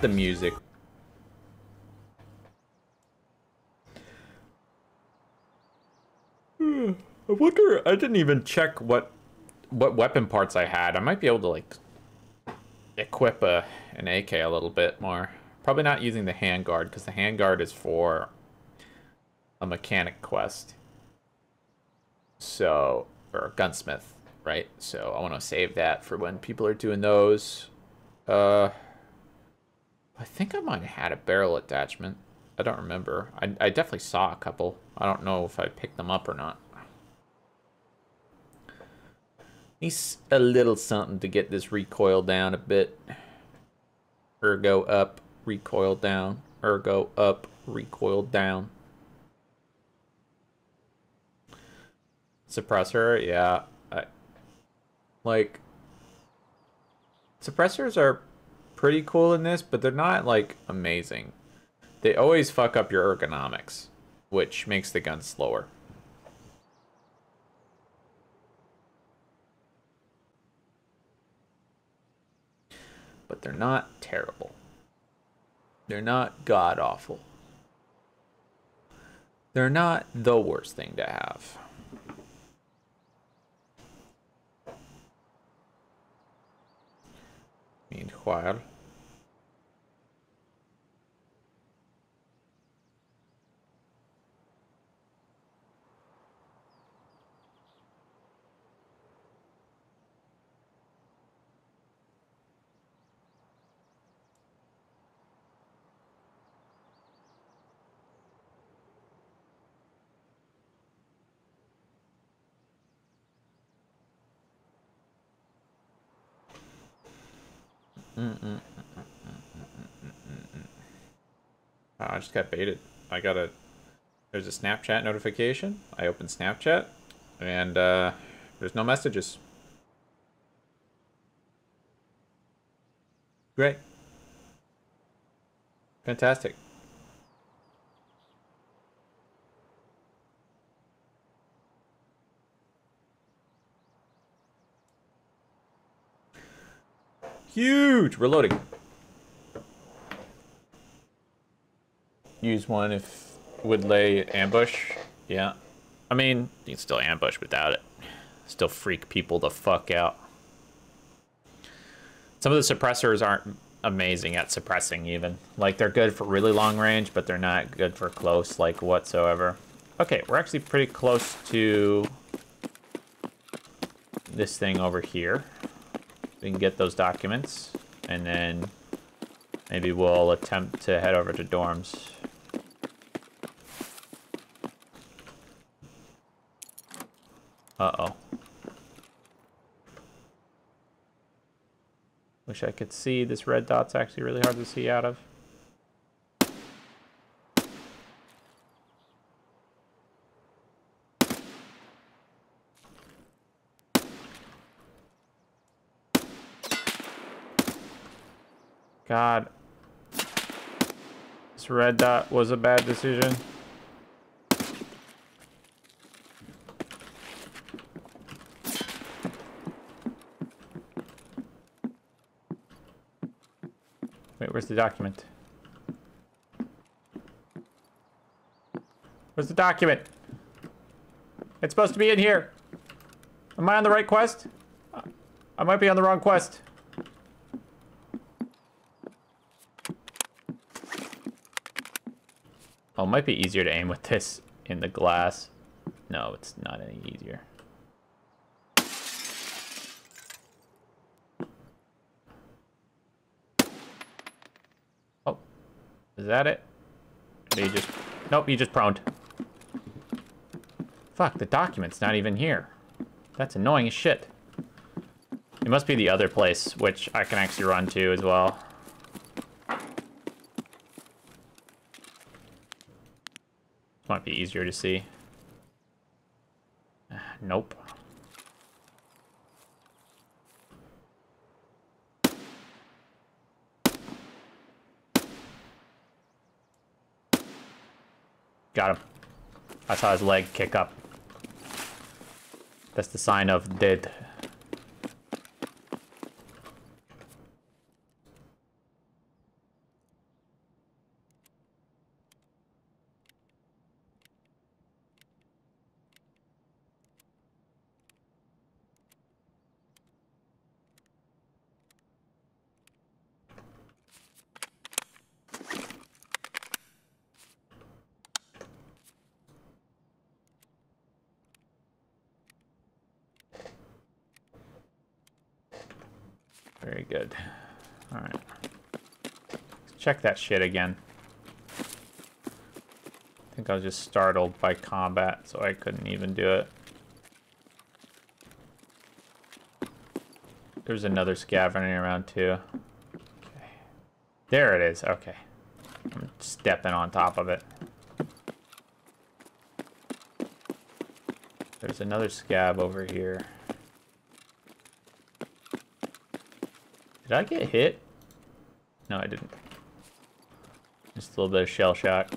The music. I wonder. I didn't even check what what weapon parts I had. I might be able to like equip a an AK a little bit more. Probably not using the handguard because the handguard is for a mechanic quest. So or a gunsmith, right? So I want to save that for when people are doing those. Uh. I think I might have had a barrel attachment. I don't remember. I, I definitely saw a couple. I don't know if I picked them up or not. Needs a little something to get this recoil down a bit. Ergo up, recoil down. Ergo up, recoil down. Suppressor, yeah. I, like, suppressors are pretty cool in this, but they're not like amazing. They always fuck up your ergonomics, which makes the gun slower. But they're not terrible. They're not god awful. They're not the worst thing to have. Meanwhile, Oh, I just got baited. I got a. There's a Snapchat notification. I open Snapchat, and uh, there's no messages. Great. Fantastic. Huge! Reloading. Use one if would lay ambush. Yeah. I mean, you can still ambush without it. Still freak people the fuck out. Some of the suppressors aren't amazing at suppressing even. Like they're good for really long range, but they're not good for close like whatsoever. Okay, we're actually pretty close to this thing over here. We can get those documents and then maybe we'll attempt to head over to dorms. Uh-oh. Wish I could see. This red dot's actually really hard to see out of. God. This red dot was a bad decision. Wait, where's the document? Where's the document? It's supposed to be in here. Am I on the right quest? I might be on the wrong quest. It might be easier to aim with this in the glass. No, it's not any easier. Oh, is that it? Or you just, nope, you just proned. Fuck, the document's not even here. That's annoying as shit. It must be the other place, which I can actually run to as well. Might be easier to see. Nope. Got him. I saw his leg kick up. That's the sign of dead. Very good. All right. Check that shit again. I think I was just startled by combat, so I couldn't even do it. There's another scav running around too. Okay. There it is. Okay. I'm stepping on top of it. There's another scav over here. Did I get hit? No, I didn't. Just a little bit of shell shock.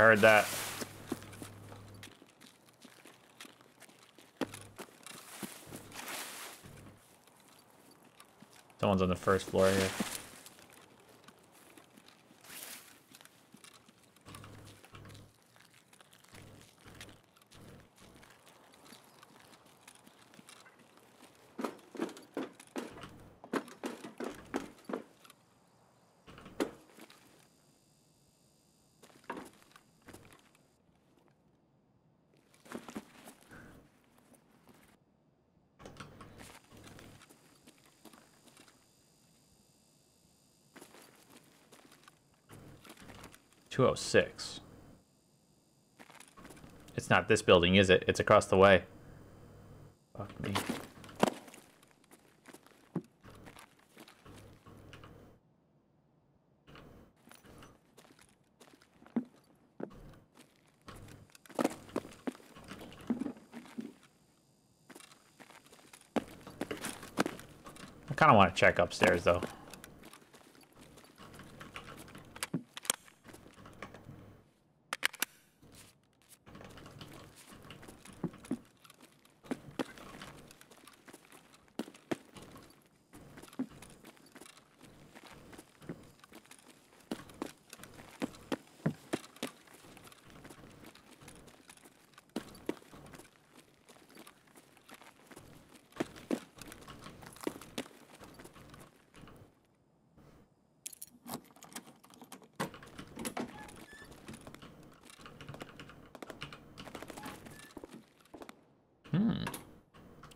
Heard that. Someone's on the first floor here. Two oh six. It's not this building, is it? It's across the way. Fuck me. I kind of want to check upstairs though.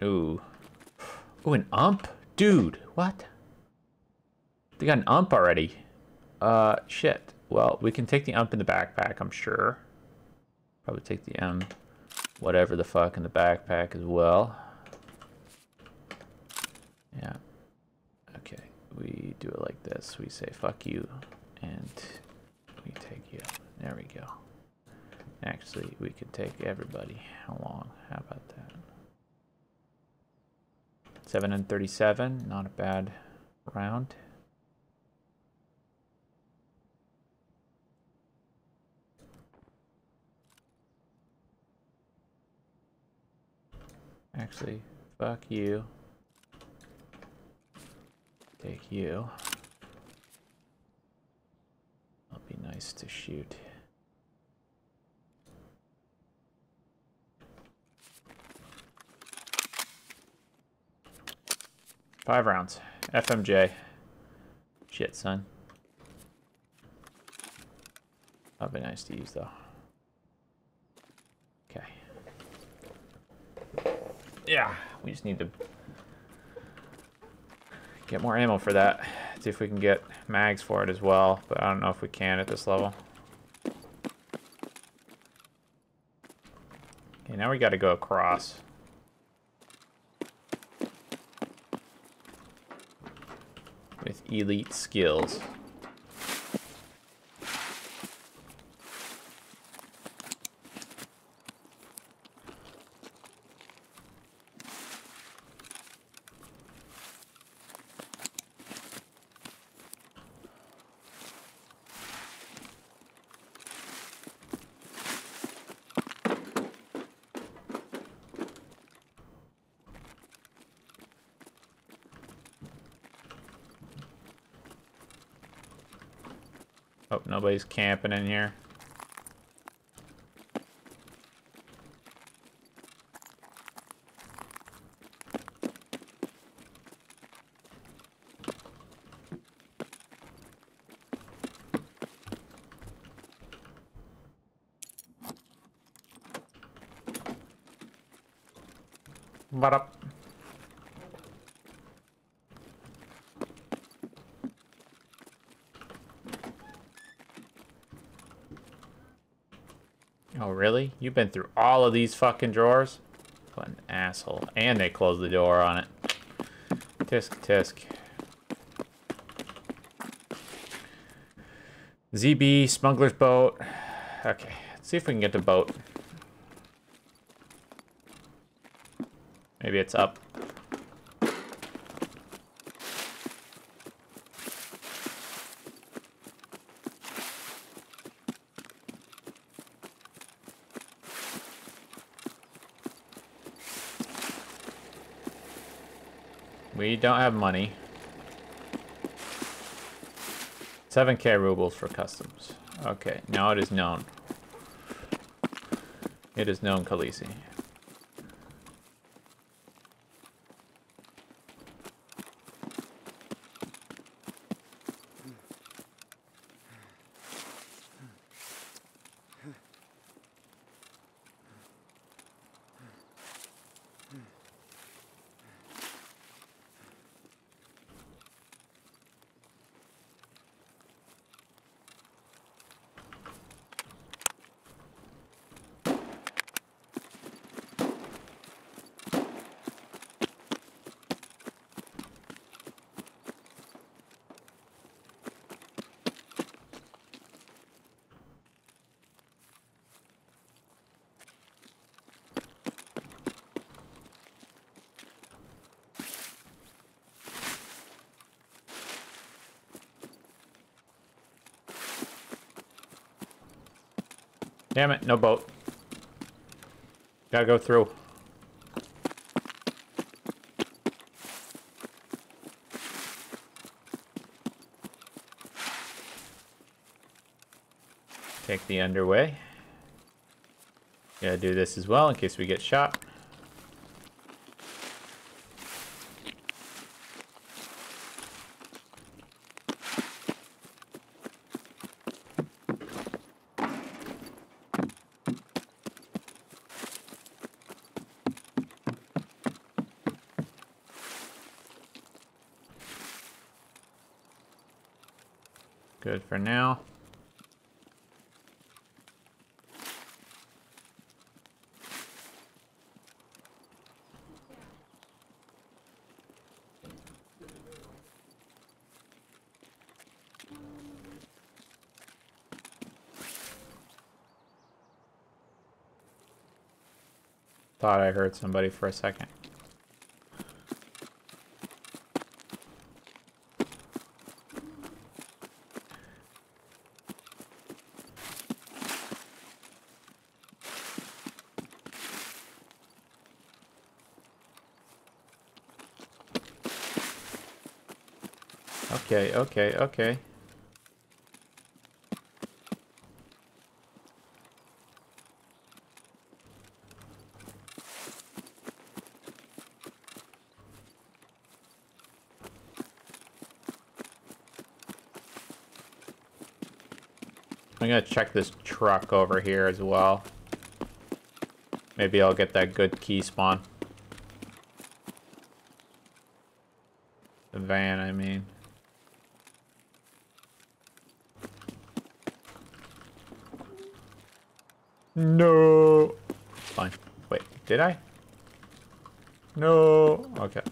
Ooh. Ooh, an ump? Dude, what? They got an ump already. Uh, shit. Well, we can take the ump in the backpack, I'm sure. Probably take the M, whatever the fuck in the backpack as well. Yeah. Okay, we do it like this. We say fuck you, and we take you. There we go. Actually, we could take everybody along. How about that? 7 and 37, not a bad round. Actually, fuck you. Take you. It'll be nice to shoot. Five rounds. FMJ. Shit, son. That'd be nice to use, though. Okay. Yeah, we just need to get more ammo for that. See if we can get mags for it as well, but I don't know if we can at this level. Okay, now we gotta go across. with elite skills. Hope nobody's camping in here. What up? Oh, really? You've been through all of these fucking drawers? What an asshole. And they closed the door on it. Tisk, tisk. ZB, smuggler's boat. Okay, let's see if we can get the boat. Maybe it's up. We don't have money. 7k rubles for customs. Okay, now it is known. It is known, Khaleesi. Damn it, no boat. Gotta go through. Take the underway. Gotta do this as well in case we get shot. Good for now. Thought I heard somebody for a second. Okay, okay, okay. Gonna check this truck over here as well. Maybe I'll get that good key spawn. The van, I mean. No. Fine. Wait, did I? No. Okay.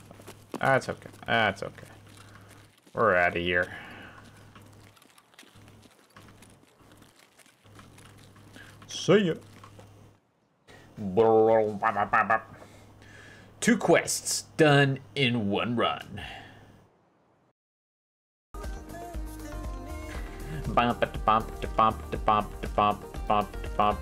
That's okay. That's okay. We're out of here. See ya. Two quests done in one run. Bump, bump, bump, bump, bump, bump, bump,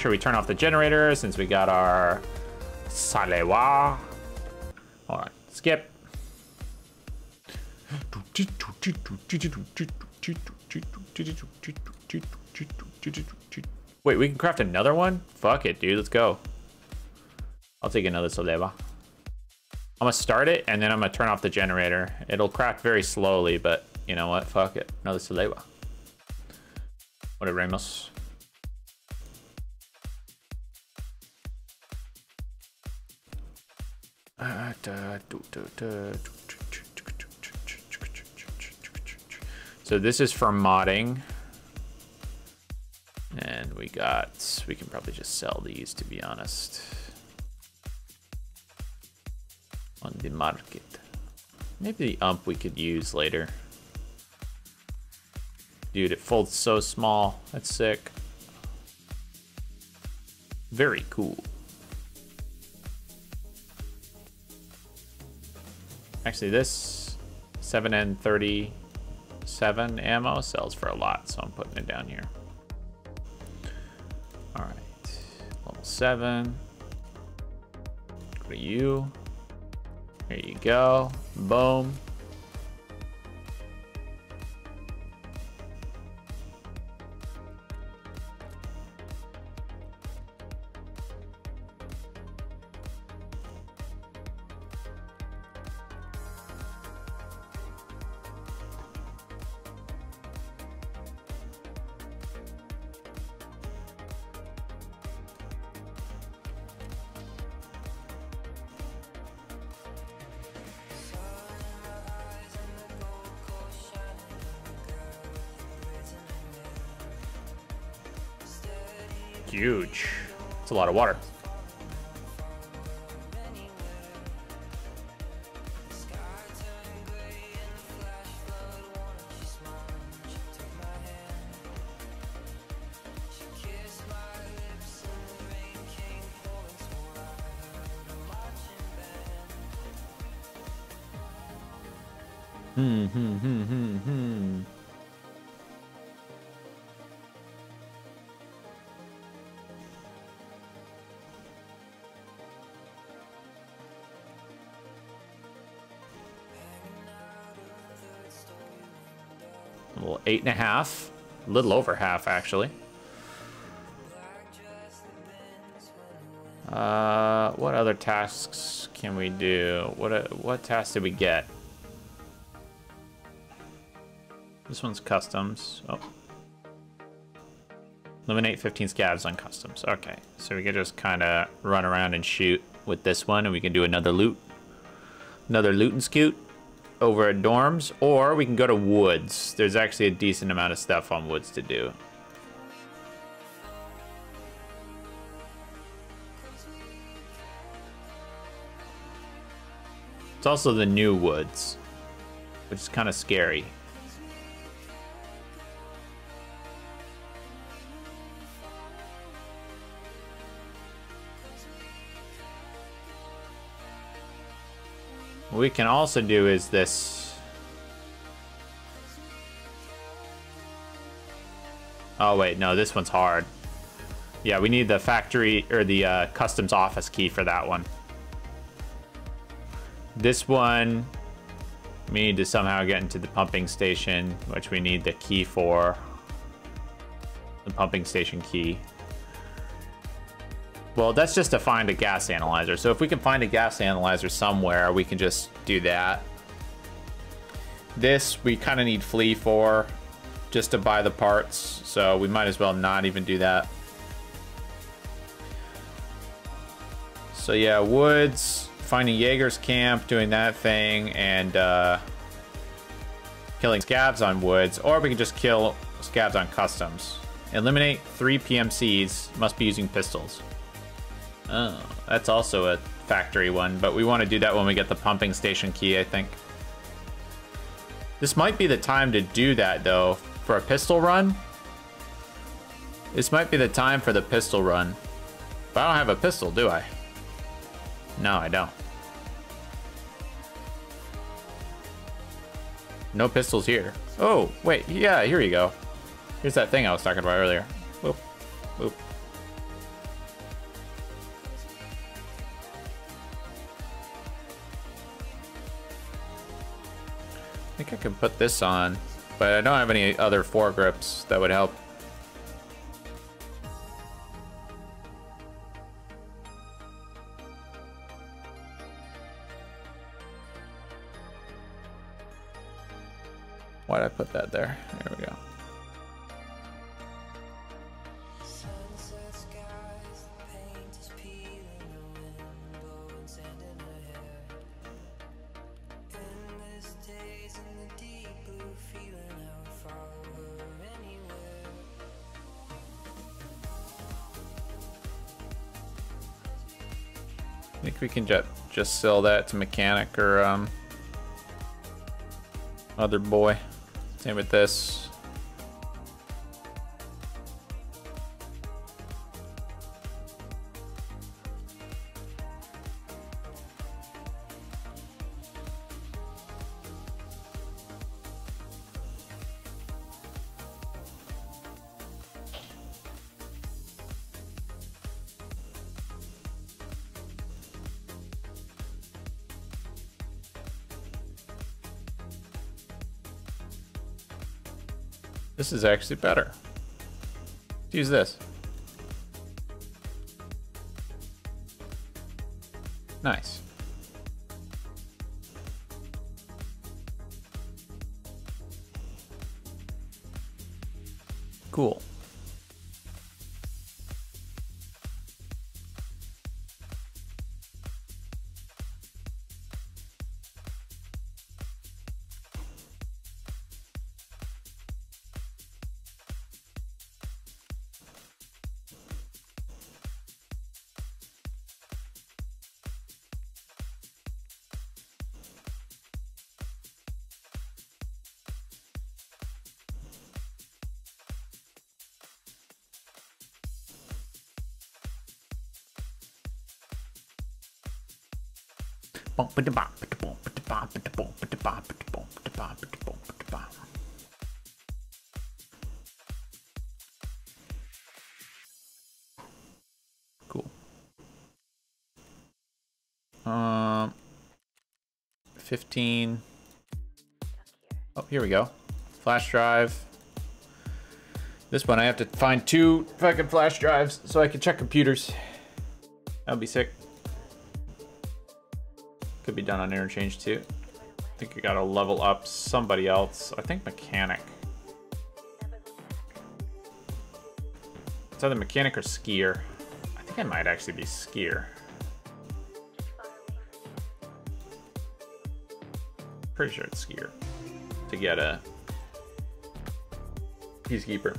sure we turn off the generator since we got our Salewa. All right, skip. Wait, we can craft another one? Fuck it, dude, let's go. I'll take another Salewa. I'm gonna start it and then I'm gonna turn off the generator. It'll craft very slowly, but you know what? Fuck it. Another Salewa. What Ramos? So this is for modding. And we got, we can probably just sell these to be honest. On the market. Maybe the ump we could use later. Dude, it folds so small. That's sick. Very cool. Actually, this 7N37 ammo sells for a lot, so I'm putting it down here. All right, level seven. Go to you. There you go. Boom. Hmm, hmm, hmm, hmm, hmm. Well, eight and a half, a little over half actually. Uh, what other tasks can we do? What what tasks did we get? This one's customs. Oh. Eliminate 15 scavs on customs. Okay, so we can just kind of run around and shoot with this one, and we can do another loot. Another loot and scoot over at dorms, or we can go to woods. There's actually a decent amount of stuff on woods to do. It's also the new woods, which is kind of scary. We can also do is this. Oh wait, no, this one's hard. Yeah, we need the factory or the uh, customs office key for that one. This one, we need to somehow get into the pumping station, which we need the key for. The pumping station key. Well, that's just to find a gas analyzer. So if we can find a gas analyzer somewhere, we can just do that. This, we kind of need flea for. just to buy the parts, so we might as well not even do that. So yeah, woods, finding Jaeger's camp, doing that thing, and uh, killing scavs on woods, or we can just kill scavs on customs. Eliminate three PMCs, must be using pistols. Oh, that's also a factory one, but we want to do that when we get the pumping station key, I think. This might be the time to do that, though, for a pistol run. This might be the time for the pistol run. But I don't have a pistol, do I? No, I don't. No pistols here. Oh, wait, yeah, here you go. Here's that thing I was talking about earlier. Whoop, whoop. I think I can put this on, but I don't have any other foregrips that would help. Why'd I put that there? There we go. I think we can just just sell that to mechanic or um other boy. Same with this. This is actually better. Let's use this. Nice. Cool. Um, 15. Oh, here we go. Flash drive. This one I have to find two fucking flash drives so I can check computers. That would be sick. Could be done on interchange too. I think I gotta level up somebody else. I think mechanic. It's either mechanic or skier. I think I might actually be skier. Pretty sure it's skier to get a peacekeeper.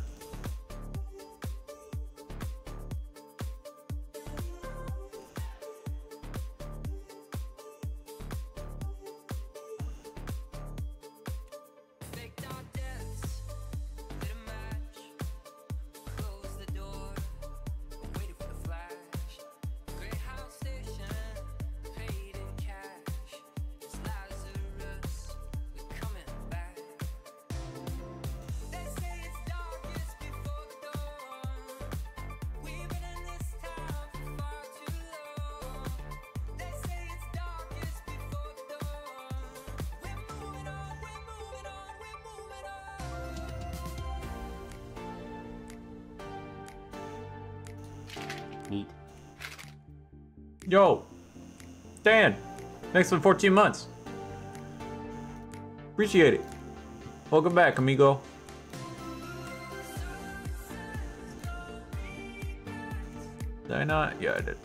Thanks for 14 months. Appreciate it. Welcome back, amigo. Did I not? Yeah, I did.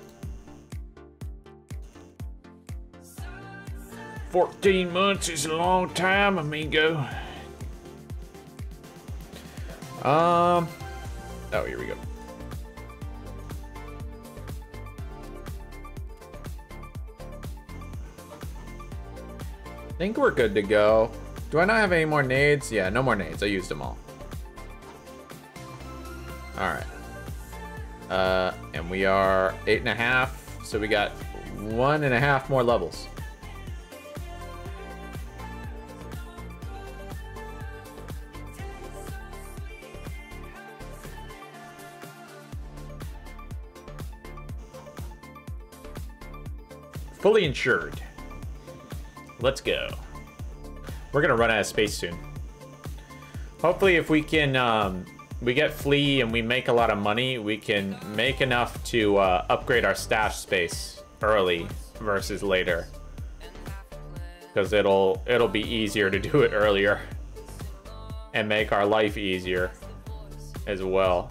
14 months is a long time, amigo. Um, oh, here we go. Think we're good to go. Do I not have any more nades? Yeah, no more nades. I used them all. All right. Uh, and we are eight and a half, so we got one and a half more levels. Fully insured. Let's go. We're gonna run out of space soon. Hopefully, if we can, um, we get Flea and we make a lot of money, we can make enough to uh, upgrade our stash space early versus later. Because it'll it'll be easier to do it earlier and make our life easier as well.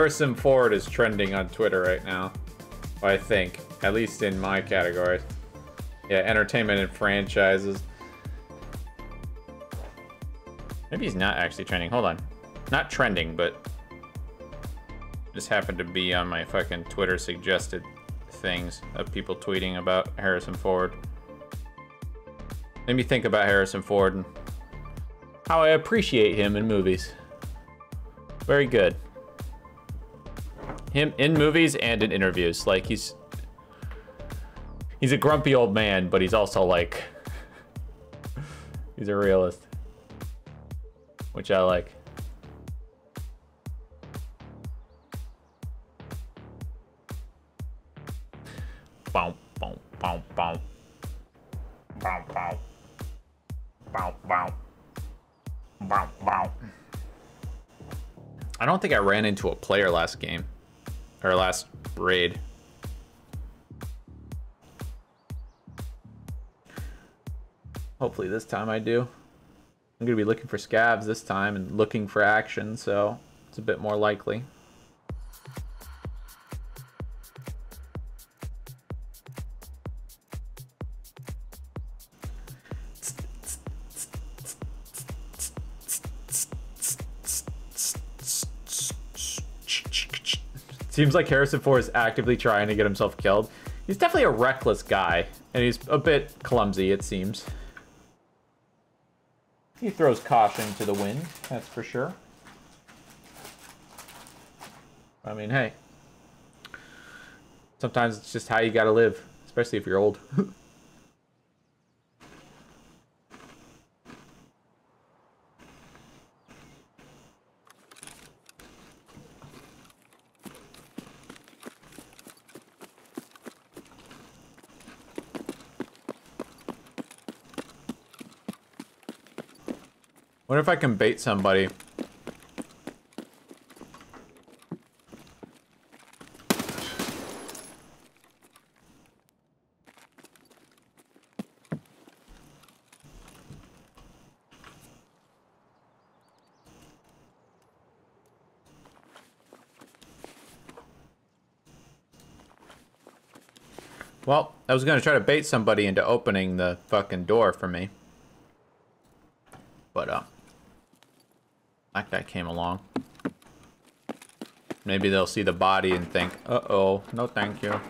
Harrison Ford is trending on Twitter right now. I think, at least in my categories. Yeah, entertainment and franchises. Maybe he's not actually trending. Hold on. Not trending, but just happened to be on my fucking Twitter suggested things of people tweeting about Harrison Ford. Made me think about Harrison Ford and how I appreciate him in movies. Very good. Him in movies and in interviews. Like he's he's a grumpy old man, but he's also like he's a realist. Which I like. I don't think I ran into a player last game. Or last raid. Hopefully this time I do. I'm going to be looking for scavs this time and looking for action, so it's a bit more likely. Seems like Harrison Ford is actively trying to get himself killed. He's definitely a reckless guy, and he's a bit clumsy, it seems. He throws caution to the wind, that's for sure. I mean, hey. Sometimes it's just how you gotta live, especially if you're old. wonder if I can bait somebody. Well, I was going to try to bait somebody into opening the fucking door for me. Came along. Maybe they'll see the body and think, uh-oh, no thank you.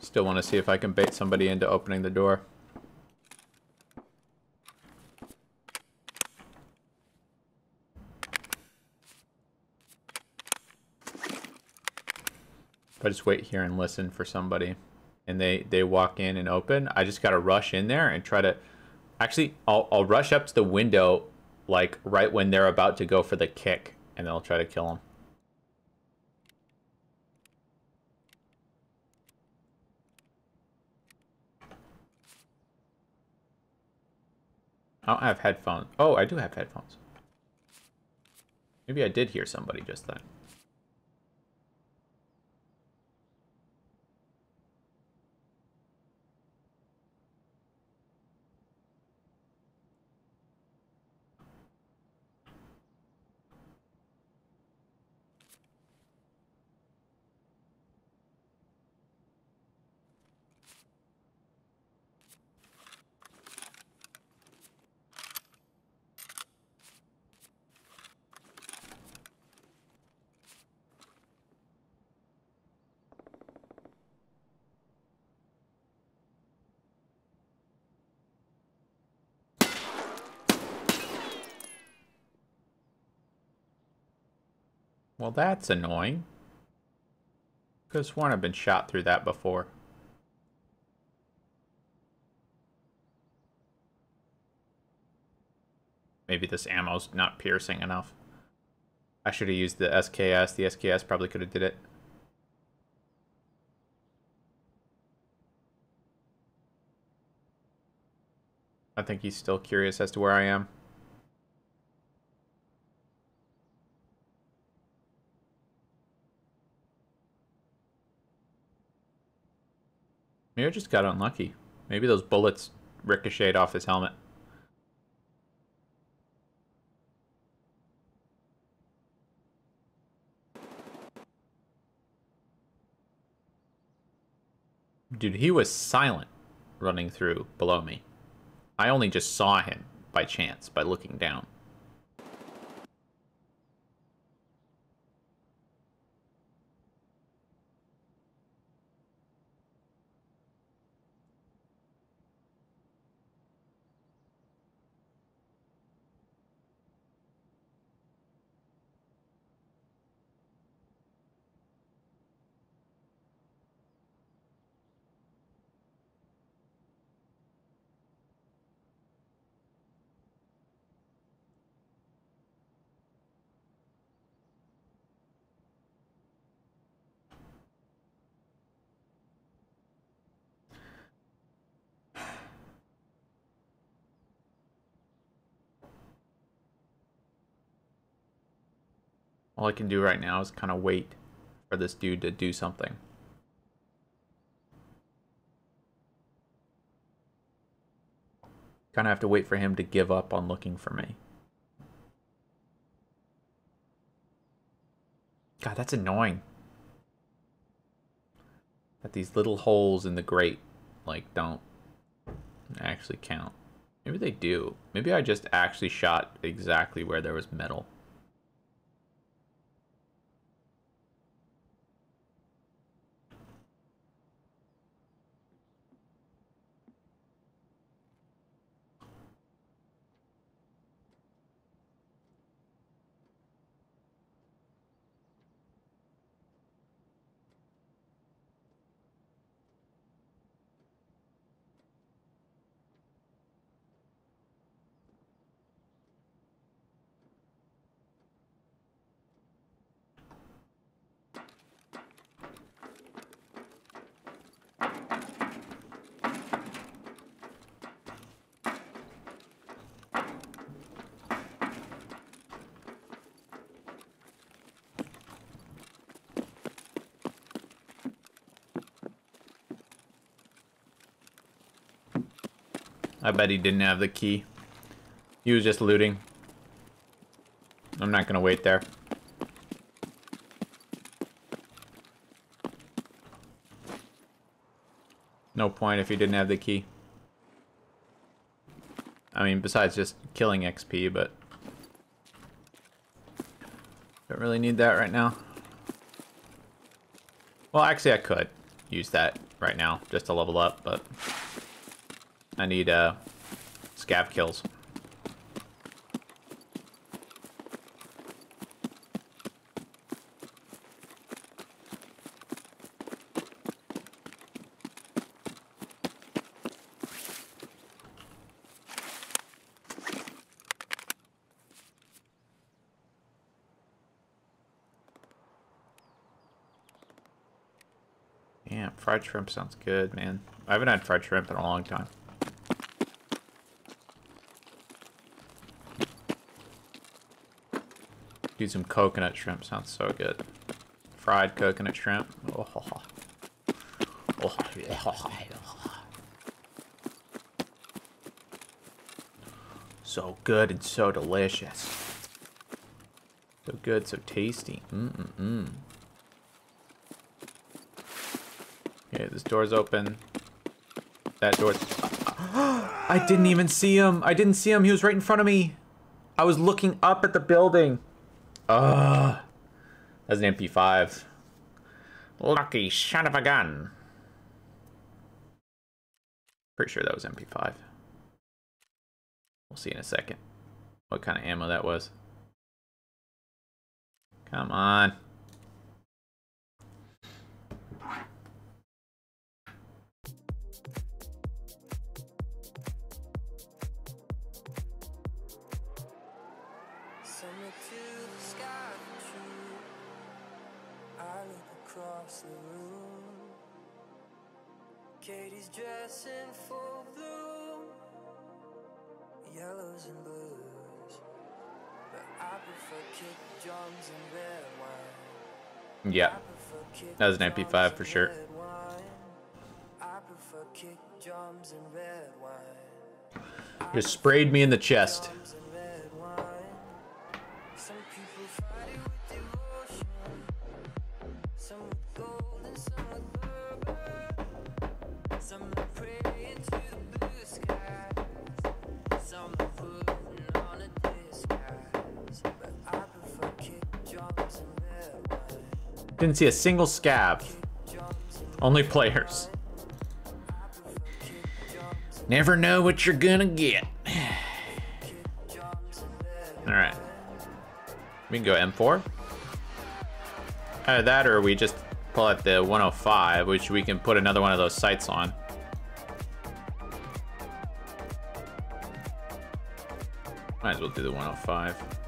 Still want to see if I can bait somebody into opening the door. If I just wait here and listen for somebody and they, they walk in and open, I just got to rush in there and try to... Actually, I'll, I'll rush up to the window like right when they're about to go for the kick and then I'll try to kill them. I don't have headphones. Oh, I do have headphones. Maybe I did hear somebody just then. That's annoying. Could have I've been shot through that before. Maybe this ammo's not piercing enough. I should have used the SKS. The SKS probably could have did it. I think he's still curious as to where I am. Maybe I just got unlucky. Maybe those bullets ricocheted off his helmet. Dude, he was silent running through below me. I only just saw him by chance, by looking down. All I can do right now is kind of wait for this dude to do something. Kind of have to wait for him to give up on looking for me. God, that's annoying. That these little holes in the grate, like, don't actually count. Maybe they do. Maybe I just actually shot exactly where there was metal. bet he didn't have the key. He was just looting. I'm not gonna wait there. No point if he didn't have the key. I mean, besides just killing XP, but... Don't really need that right now. Well, actually I could use that right now just to level up, but... I need, uh, scav kills. Fried shrimp sounds good, man. I haven't had fried shrimp in a long time. Do some coconut shrimp sounds so good. Fried coconut shrimp. Oh, oh, So good and so delicious. So good, so tasty. Mm-mm-mm. Okay, this door's open. That door's... I didn't even see him. I didn't see him. He was right in front of me. I was looking up at the building. Ugh. That's an MP5. Lucky son of a gun. Pretty sure that was MP5. We'll see in a second what kind of ammo that was. Come on. Has an MP5 for sure. Just sprayed me in the chest. Didn't see a single scav. Only players. Never know what you're gonna get. Alright. We can go M4. Either that or we just pull out the 105, which we can put another one of those sights on. Might as well do the 105.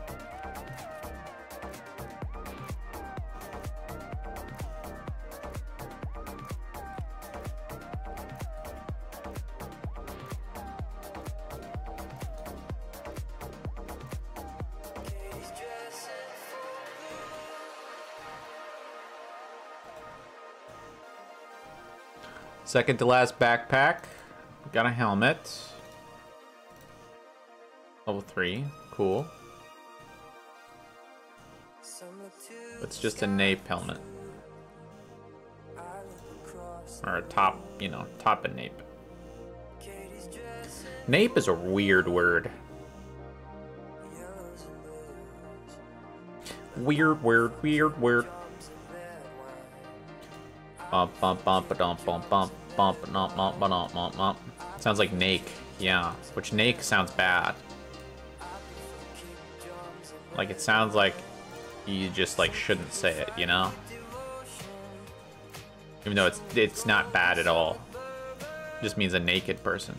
Second to last backpack. Got a helmet. Level 3. Cool. It's just a nape helmet. Or a top, you know, top and nape. Nape is a weird word. Weird, weird, weird, weird. Sounds like Nake. Yeah, which Nake sounds bad. Like it sounds like you just like shouldn't say it, you know? Even though it's it's not bad at all. It just means a naked person.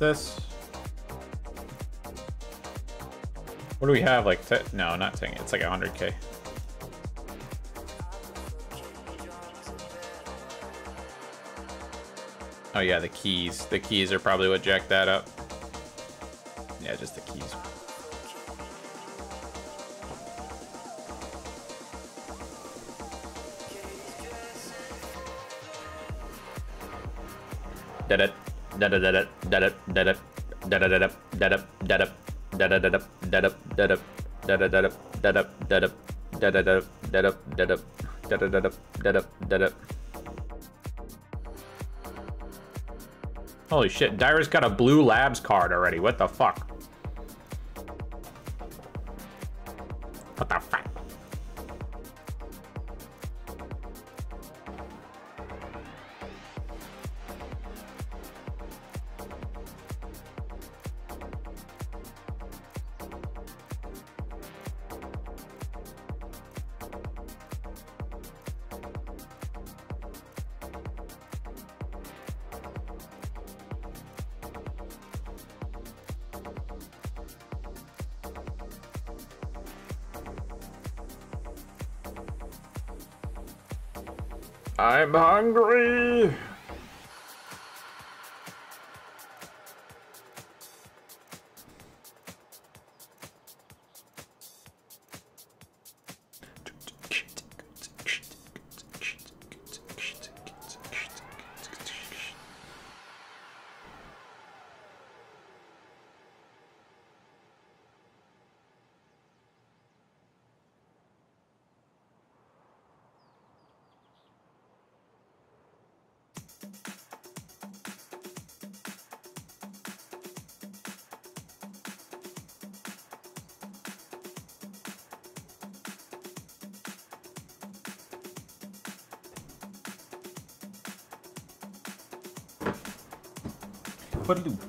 This? What do we have? Like, no, not 10. It's like 100k. Oh yeah, the keys. The keys are probably what jacked that up. Yeah, just the keys. Da-da, da-da-da-da, da-da, da-da, da-da-da-da, da-da, Holy shit, Dyra's got a blue labs card already. What the fuck?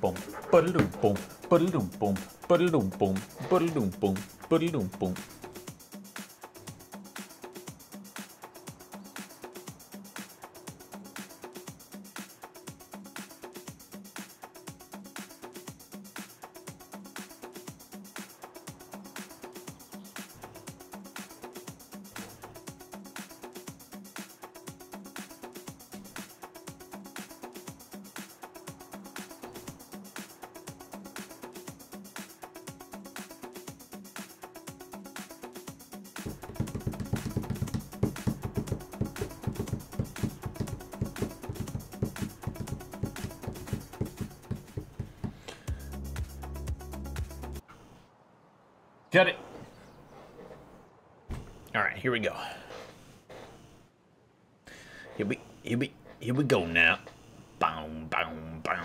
ปมปะลุมปมปะลุมปมปะลุมปมปะลุมปมปะลุมปม Get it. All right, here we go. Here we here we here we go now. Boom, boom, boom, boom.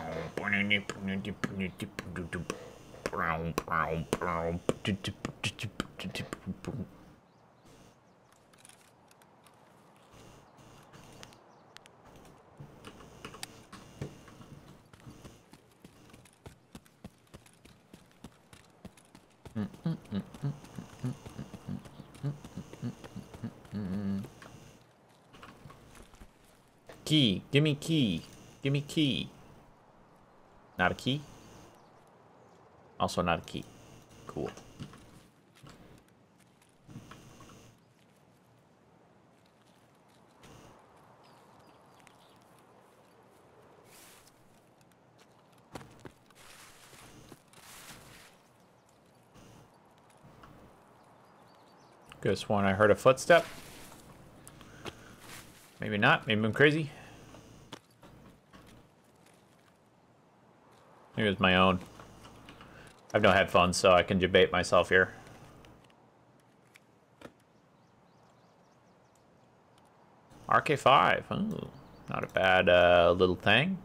Key. Give me key. Give me key. Not a key? Also not a key. Cool. Guess one I heard a footstep. Maybe not. Maybe I'm crazy. Maybe it's my own. I have no headphones, so I can debate myself here. RK5. Oh, not a bad uh, little thing.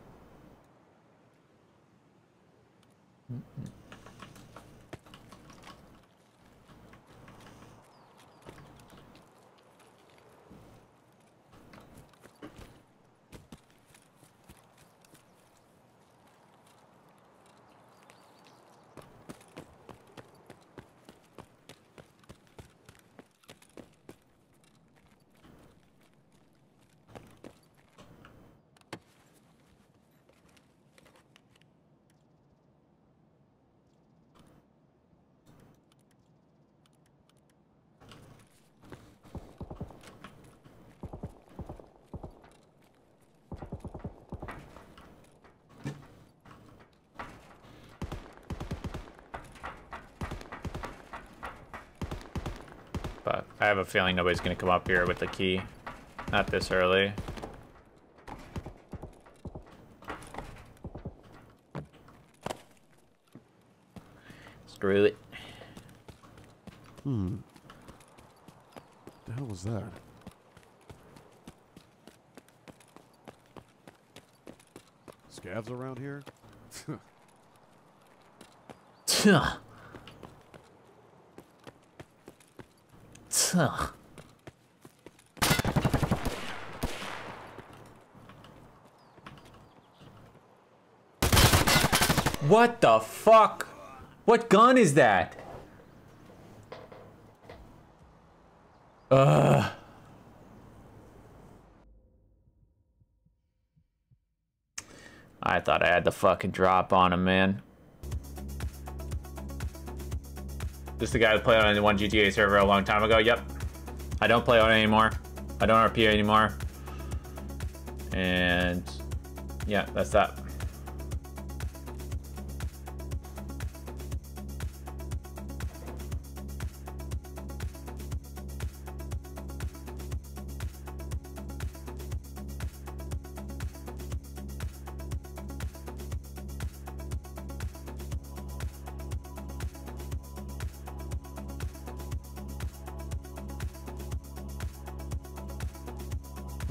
But I have a feeling nobody's gonna come up here with the key. Not this early. Screw it. Hmm. What The hell was that? Scavs around here? What the fuck? What gun is that? Ugh. I thought I had the fucking drop on him, man. This is the guy that played on one GTA server a long time ago. Yep. I don't play on it anymore. I don't RP anymore. And yeah, that's that.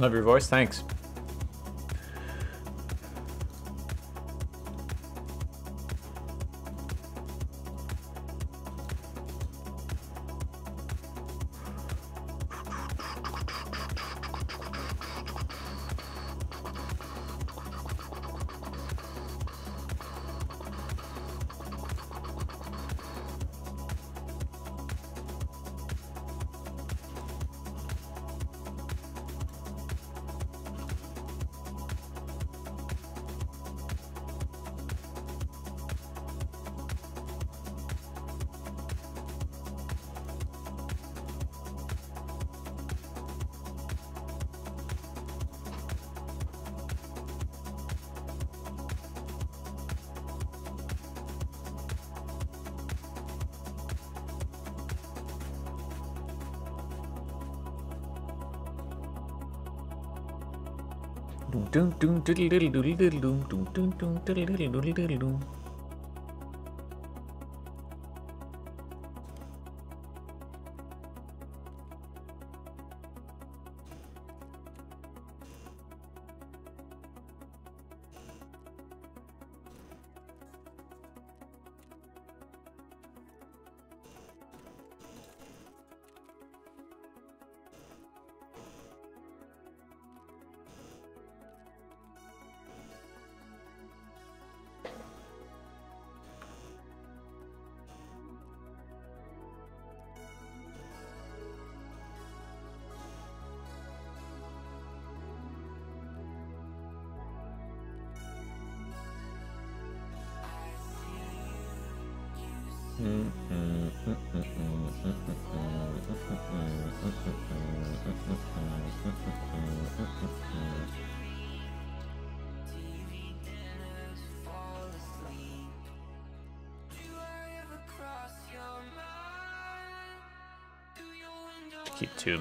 Love your voice. Thanks. Doom, doom, doom, diddle, diddle, doodle, diddle, doom, doom, doom, doom, diddle, diddle, doodle, diddle, doom.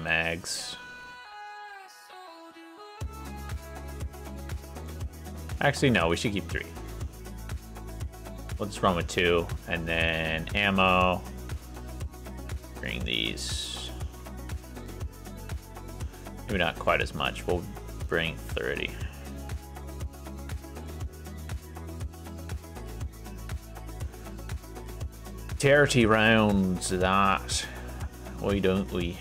Mags. Actually, no, we should keep three. Just run with two, and then ammo. Bring these. Maybe not quite as much. We'll bring 30. Charity rounds that. Why don't we?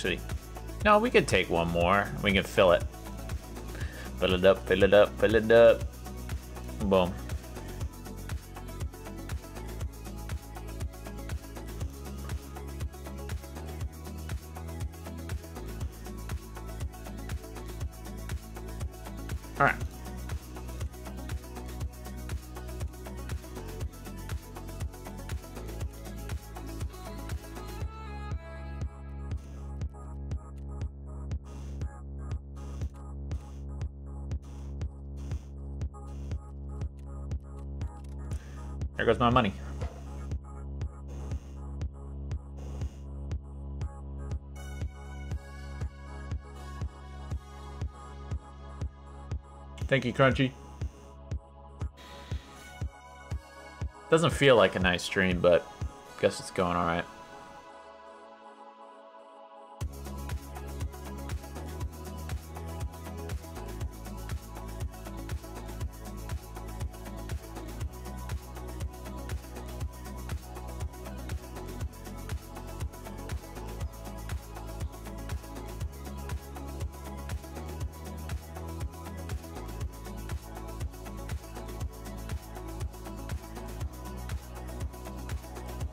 Actually, no, we could take one more. We can fill it. Fill it up, fill it up, fill it up. Boom. Thank you, Crunchy. Doesn't feel like a nice stream, but guess it's going alright.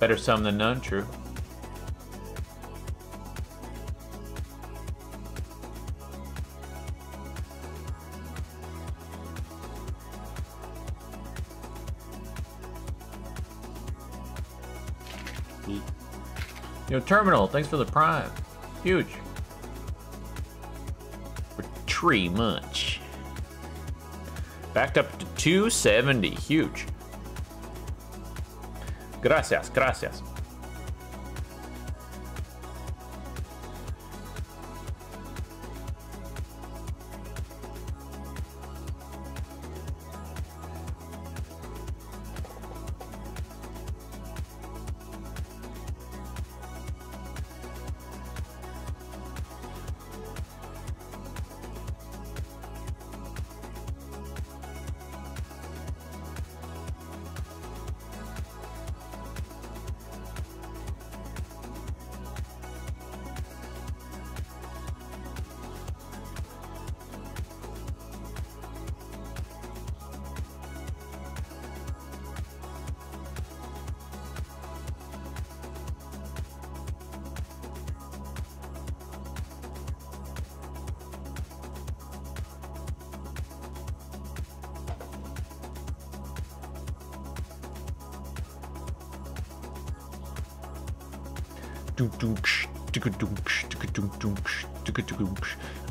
Better some than none, true. Yo, Terminal, thanks for the prime. Huge. For tree munch. Backed up to 270. Huge. Gracias, gracias.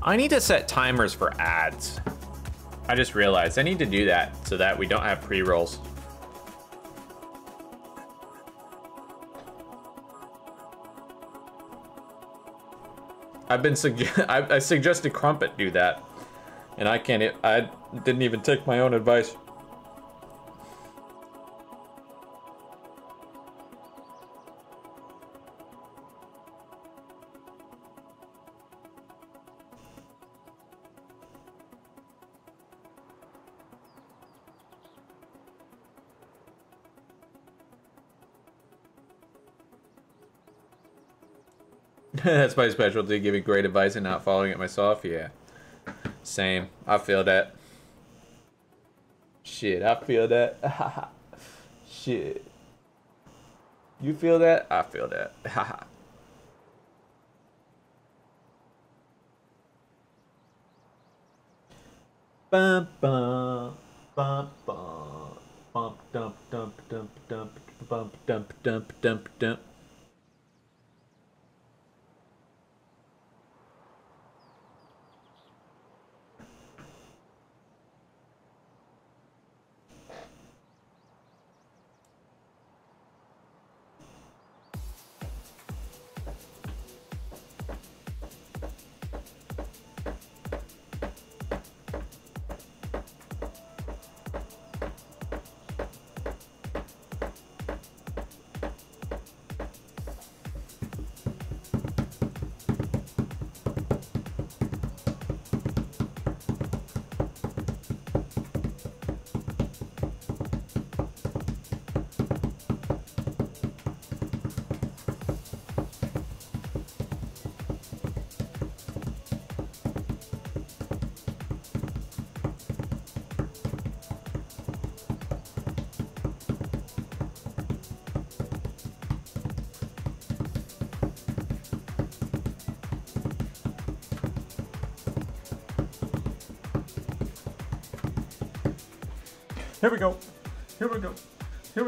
I need to set timers for ads. I just realized I need to do that so that we don't have pre-rolls. I've been sugge- I, I suggested Crumpet do that, and I can't. e- I didn't even take my own advice. That's my specialty, giving great advice and not following it myself. Yeah. Same. I feel that. Shit, I feel that. Shit. You feel that? I feel that. bum bum bum bum bump dump dump dump dump bump dump dump dump dump.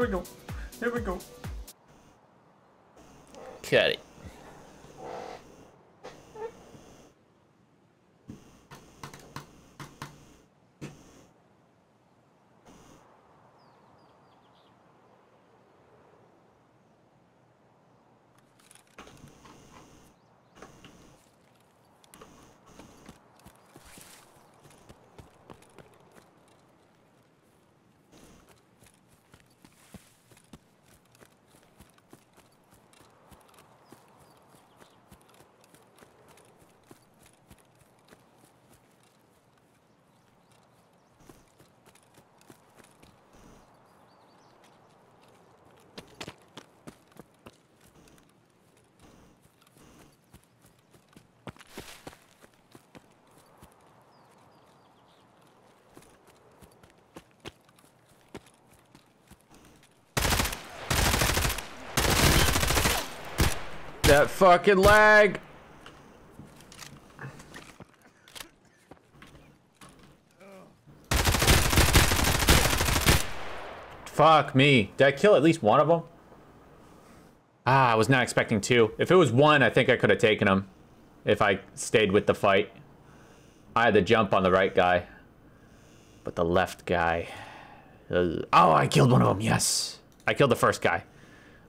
We go. Here we go. Cut it. That fucking lag. Fuck me. Did I kill at least one of them? Ah, I was not expecting two. If it was one, I think I could have taken him. If I stayed with the fight. I had to jump on the right guy. But the left guy... uh, oh, I killed one of them. Yes. I killed the first guy.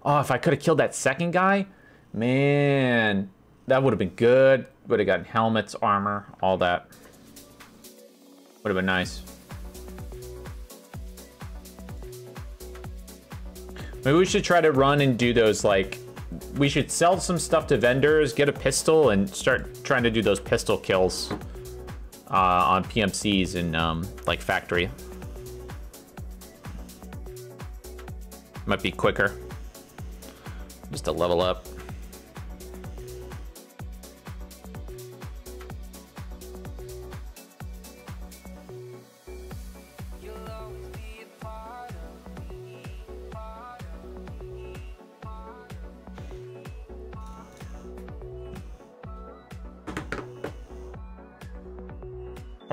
Oh, if I could have killed that second guy, man, that would have been good. Would have gotten helmets, armor, all that. Would have been nice. Maybe we should try to run and do those like we should sell some stuff to vendors, get a pistol, and start trying to do those pistol kills uh, on PMCs and um, like factory. Might be quicker. Just to level up.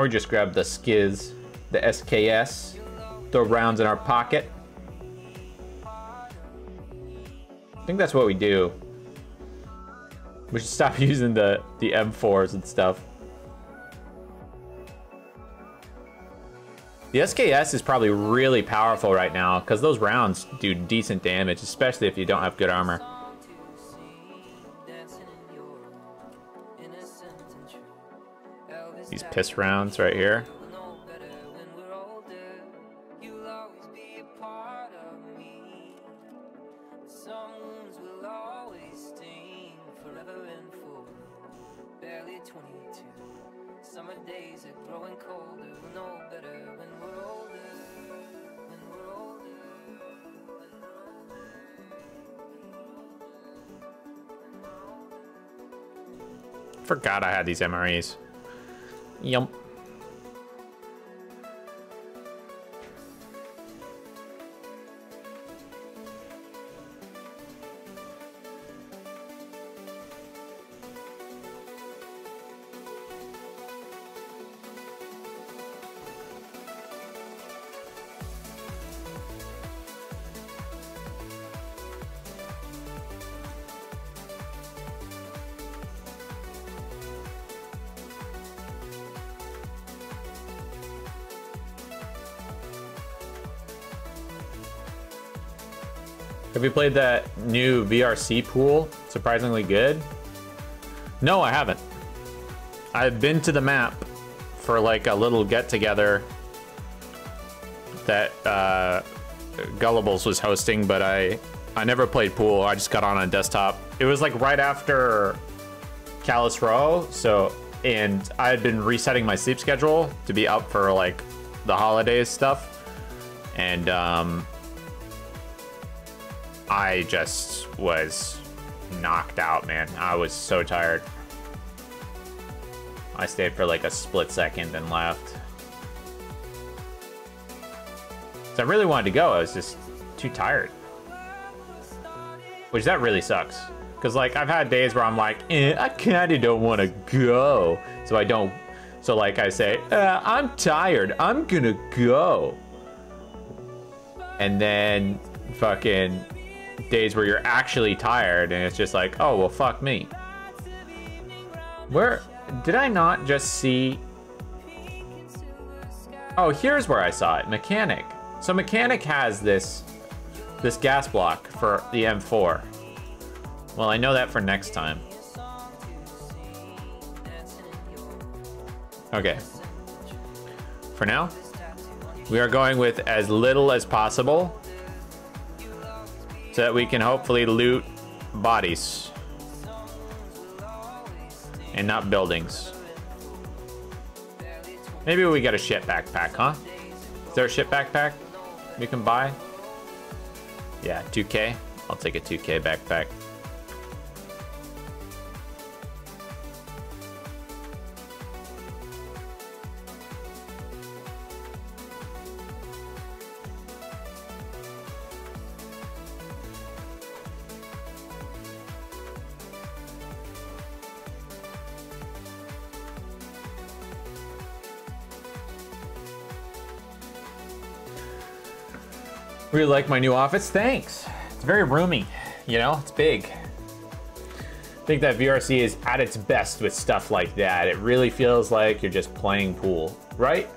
Or just grab the skiz, the SKS, throw rounds in our pocket. I think that's what we do. We should stop using the, the M4s and stuff. The SKS is probably really powerful right now because those rounds do decent damage, especially if you don't have good armor. Older. When we're older. Forgot I had these MREs. Yump. Have you played that new VRC pool? Surprisingly good. No, I haven't. I've been to the map for like a little get together that uh, Gullibles was hosting, but I I never played pool. I just got on a desktop. It was like right after Callus Row, so and I had been resetting my sleep schedule to be up for like the holidays stuff, and um, I just was knocked out, man. I was so tired. I stayed for like a split second and left. So I really wanted to go. I was just too tired. Which that really sucks. Cause like I've had days where I'm like, eh, I kinda don't want to go. So I don't. So like I say, uh, I'm tired. I'm gonna go. And then fucking days where you're actually tired and it's just like, oh well, fuck me. Where did I not just see? Oh, here's where I saw it. Mechanic. So mechanic has this this gas block for the M4. Well, I know that for next time. Okay. For now, we are going with as little as possible so that we can hopefully loot bodies and not buildings. Maybe we get a shit backpack, huh? Is there a shit backpack we can buy? Yeah, 2K. I'll take a 2K backpack. Really like my new office. Thanks. It's very roomy. You know, it's big. I think that VRC is at its best with stuff like that. It really feels like you're just playing pool, right?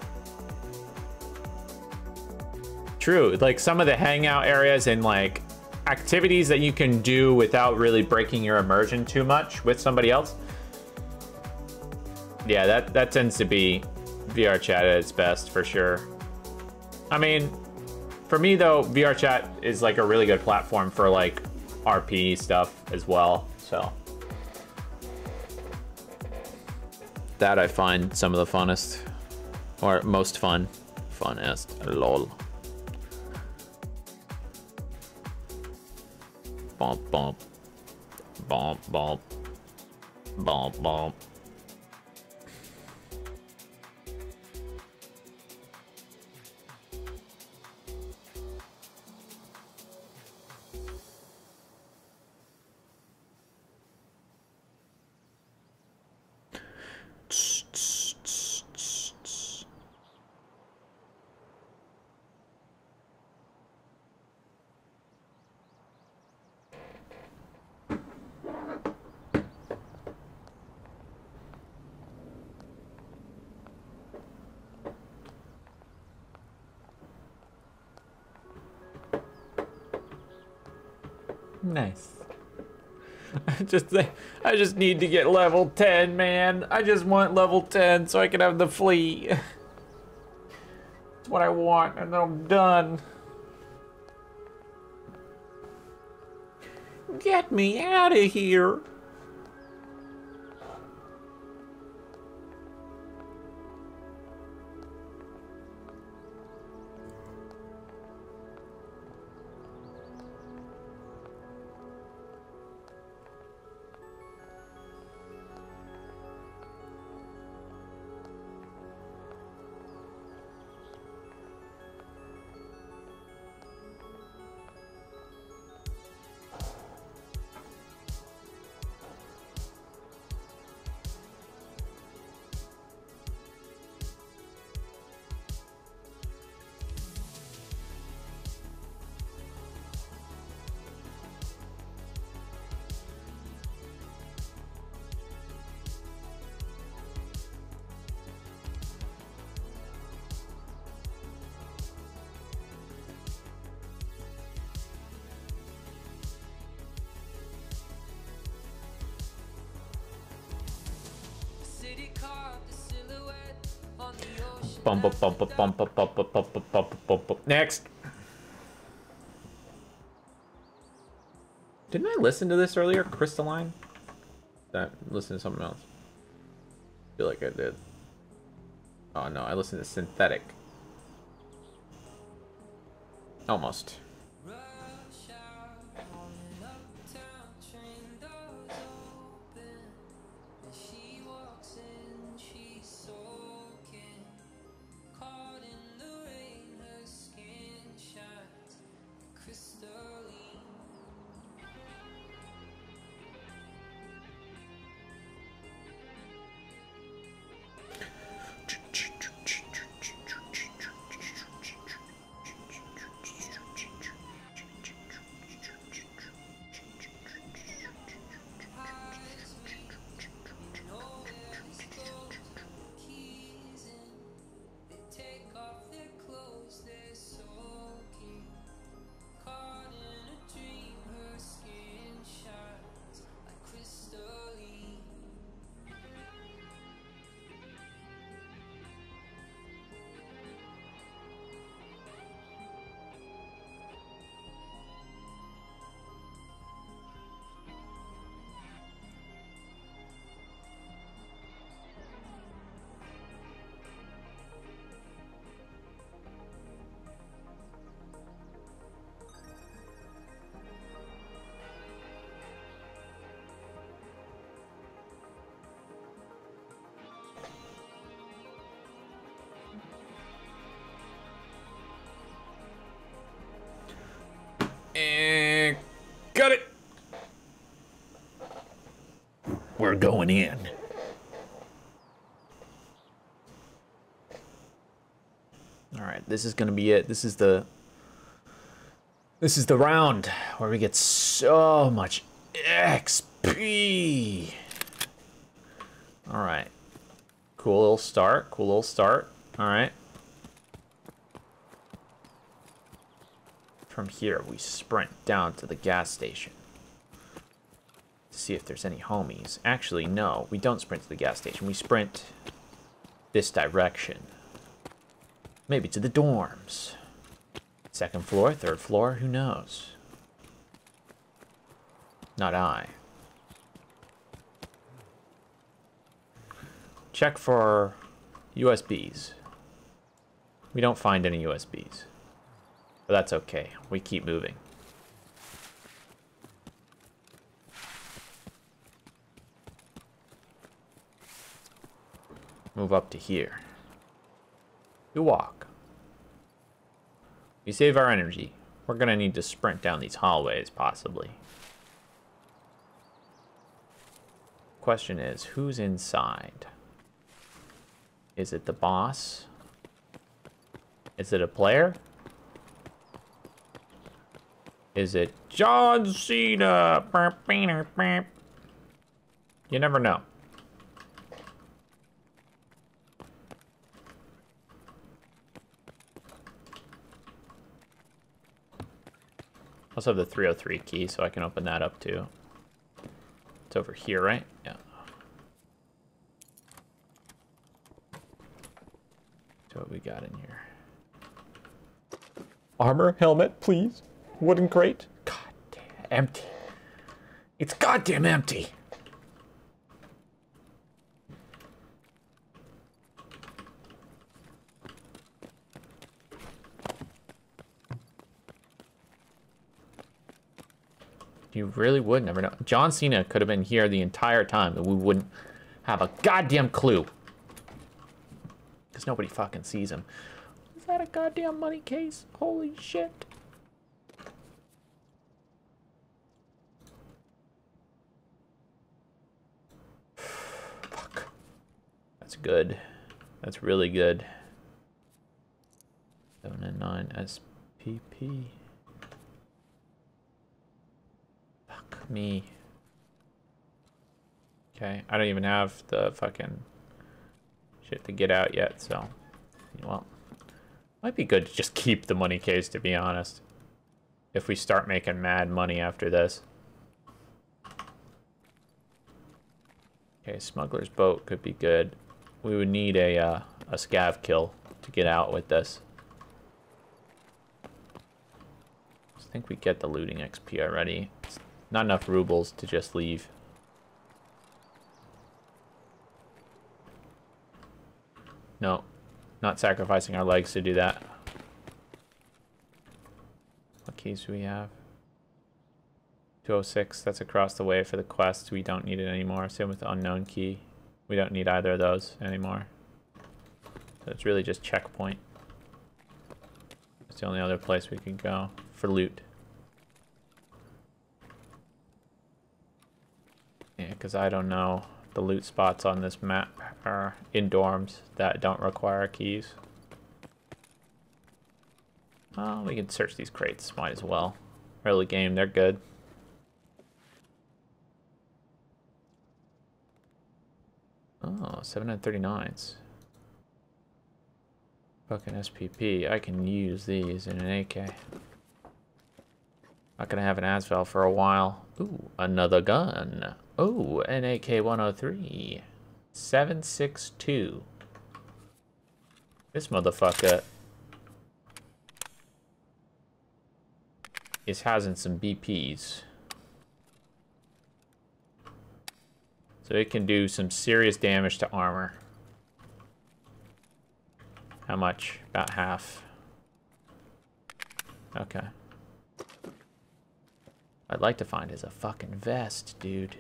True. Like some of the hangout areas and like activities that you can do without really breaking your immersion too much with somebody else. Yeah, that that tends to be VR chat at its best for sure. I mean, for me though, VR chat is like a really good platform for like RP stuff as well. So that I find some of the funnest or most fun, funnest. Lol. Bump bump. Bump bump. Bump bump. Just I just need to get level 10, man. I just want level 10 so I can have the flea. That's what I want, and then I'm done. Get me out of here. Bump up, bump up, bump up, bump up, bump up, bump up, bump up. Next! Didn't I listen to this earlier? Crystalline? That. Listen to something else. I feel like I did. Oh no, I listened to Synthetic. Almost. Cut it. We're going in. All right, this is gonna be it. This is the This is the round where we get so much XP. All right. Cool little start. Cool little start. All right. Here, we sprint down to the gas station. To see if there's any homies. Actually, no. We don't sprint to the gas station. We sprint this direction. Maybe to the dorms. Second floor, third floor, who knows? Not I. Check for USBs. We don't find any USBs. But that's okay. We keep moving. Move up to here. We walk. We save our energy. We're gonna need to sprint down these hallways, possibly. Question is, who's inside? Is it the boss? Is it a player? Is it John Cena? You never know. I also have the 303 key, so I can open that up too. It's over here, right? Yeah. So what we got in here? Armor, helmet, please. Wooden crate. God damn, empty. It's goddamn empty. You really would never know. John Cena could have been here the entire time and we wouldn't have a goddamn clue. Because nobody fucking sees him. Is that a goddamn money case? Holy shit. Good. That's really good. 7 and 9 SPP. Fuck me. Okay, I don't even have the fucking shit to get out yet, so well, might be good to just keep the money case to be honest. If we start making mad money after this. Okay, smuggler's boat could be good. We would need a uh, a scav kill to get out with this. I think we get the looting XP already. It's not enough rubles to just leave. No, not sacrificing our legs to do that. What keys do we have? 206, that's across the way for the quest. We don't need it anymore. Same with the unknown key. We don't need either of those anymore. So it's really just checkpoint. It's the only other place we can go for loot. Yeah, because I don't know the loot spots on this map are in dorms that don't require keys. Oh, we can search these crates, might as well. Early game, they're good. Oh, 739s. Fucking SPP. I can use these in an AK. Not gonna have an ASVAL for a while. Ooh, another gun. Oh, an AK-103. 762. This motherfucker is housing some BPs. So it can do some serious damage to armor. How much? About half. Okay. I'd like to find is a fucking vest, dude.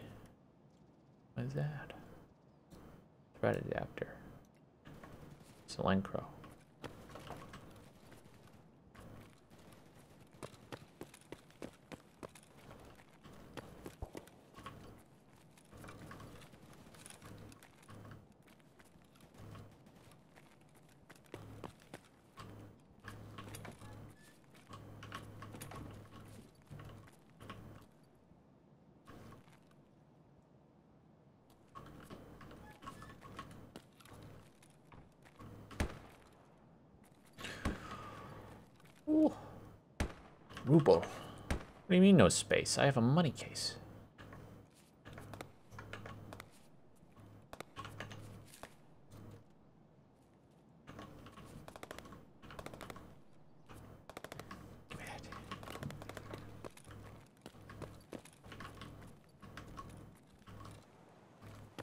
What is that? Thread adapter. Selencro. Do you mean no space? I have a money case.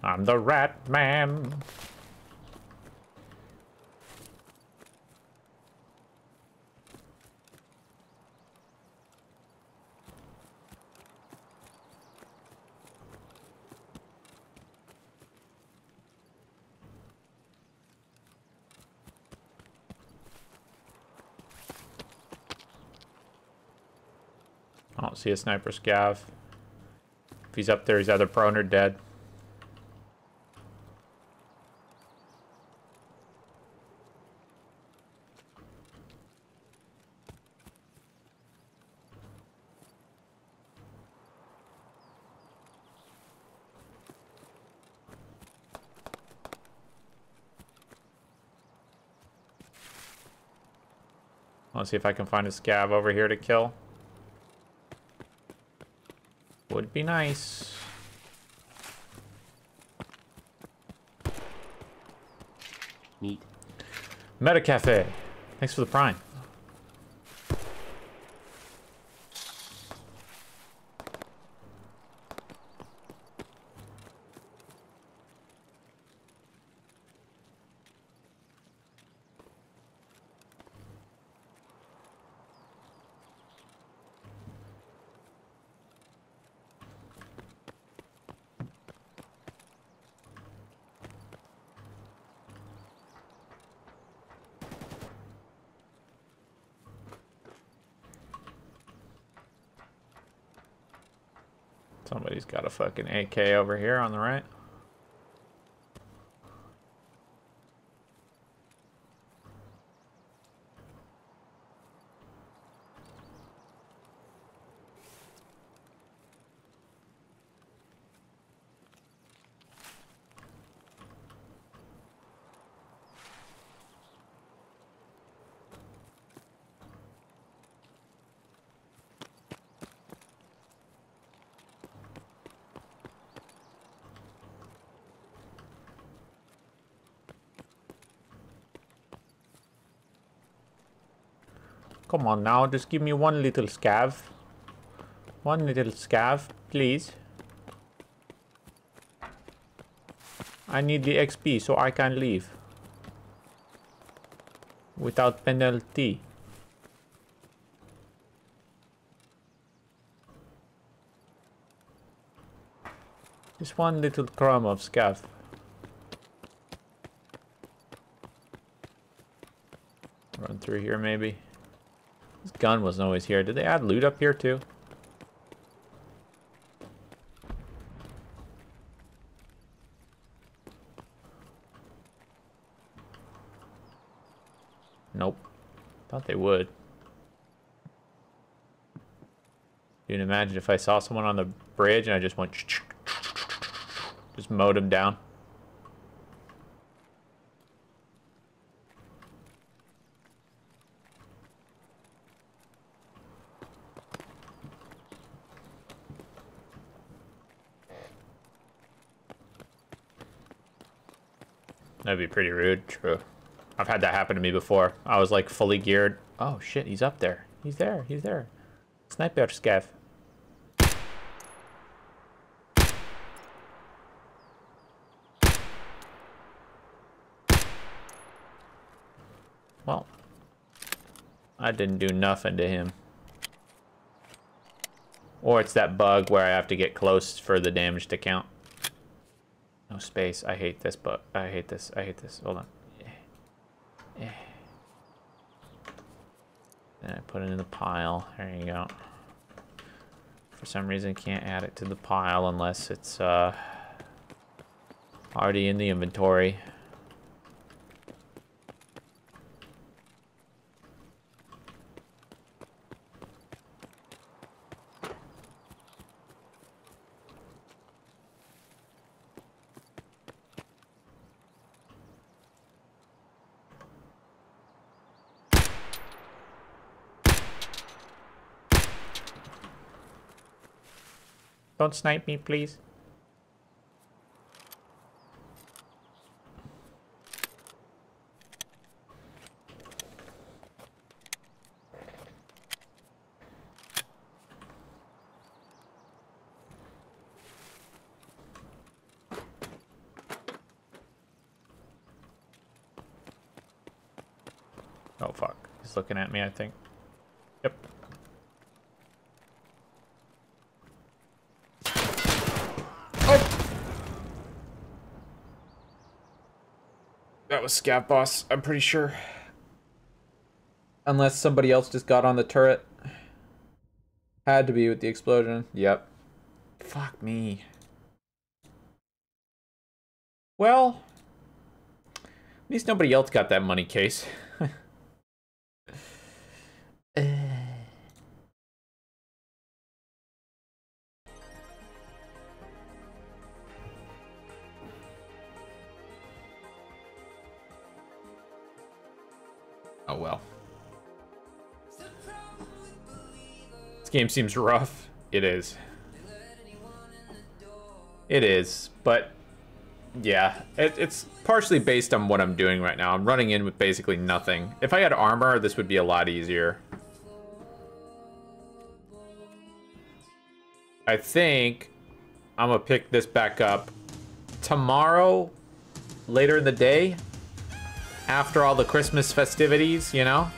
I'm the rat man. See a sniper scav. If he's up there, he's either prone or dead. Let's see if I can find a scav over here to kill. Would be nice. Neat. Meta Cafe. Thanks for the prime. Somebody's got a fucking AK over here on the right. Come on now, just give me one little scav. One little scav, please. I need the XP so I can leave. Without penalty. Just one little crumb of scav. Run through here maybe. Gun wasn't always here. Did they add loot up here too? Nope. Thought they would. You can imagine if I saw someone on the bridge and I just went just mowed him down. Be pretty rude. True. I've had that happen to me before. I was like fully geared. Oh shit, he's up there. He's there. He's there. Sniper scav. Well, I didn't do nothing to him. Or it's that bug where I have to get close for the damage to count. No space. I hate this, but I hate this. I hate this. Hold on. Then I put it in the pile. There you go. For some reason, can't add it to the pile unless it's uh, already in the inventory. Don't snipe me, please. Oh fuck. He's looking at me, I think. Was Boss, I'm pretty sure. Unless somebody else just got on the turret. Had to be with the explosion. Yep. Fuck me. Well, at least nobody else got that money case. Game seems rough. It is. It is, but yeah, it, it's partially based on what I'm doing right now. I'm running in with basically nothing. If I had armor, this would be a lot easier. I think I'm gonna pick this back up tomorrow, later in the day, after all the Christmas festivities, you know?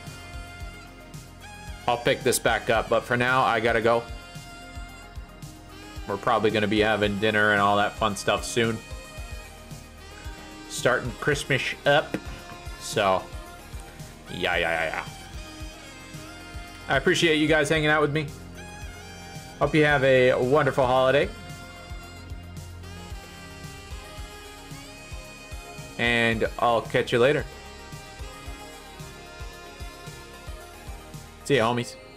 I'll pick this back up, but for now, I gotta go. We're probably gonna be having dinner and all that fun stuff soon. Starting Christmas up. So, yeah, yeah, yeah, yeah. I appreciate you guys hanging out with me. Hope you have a wonderful holiday. And I'll catch you later. See ya, homies.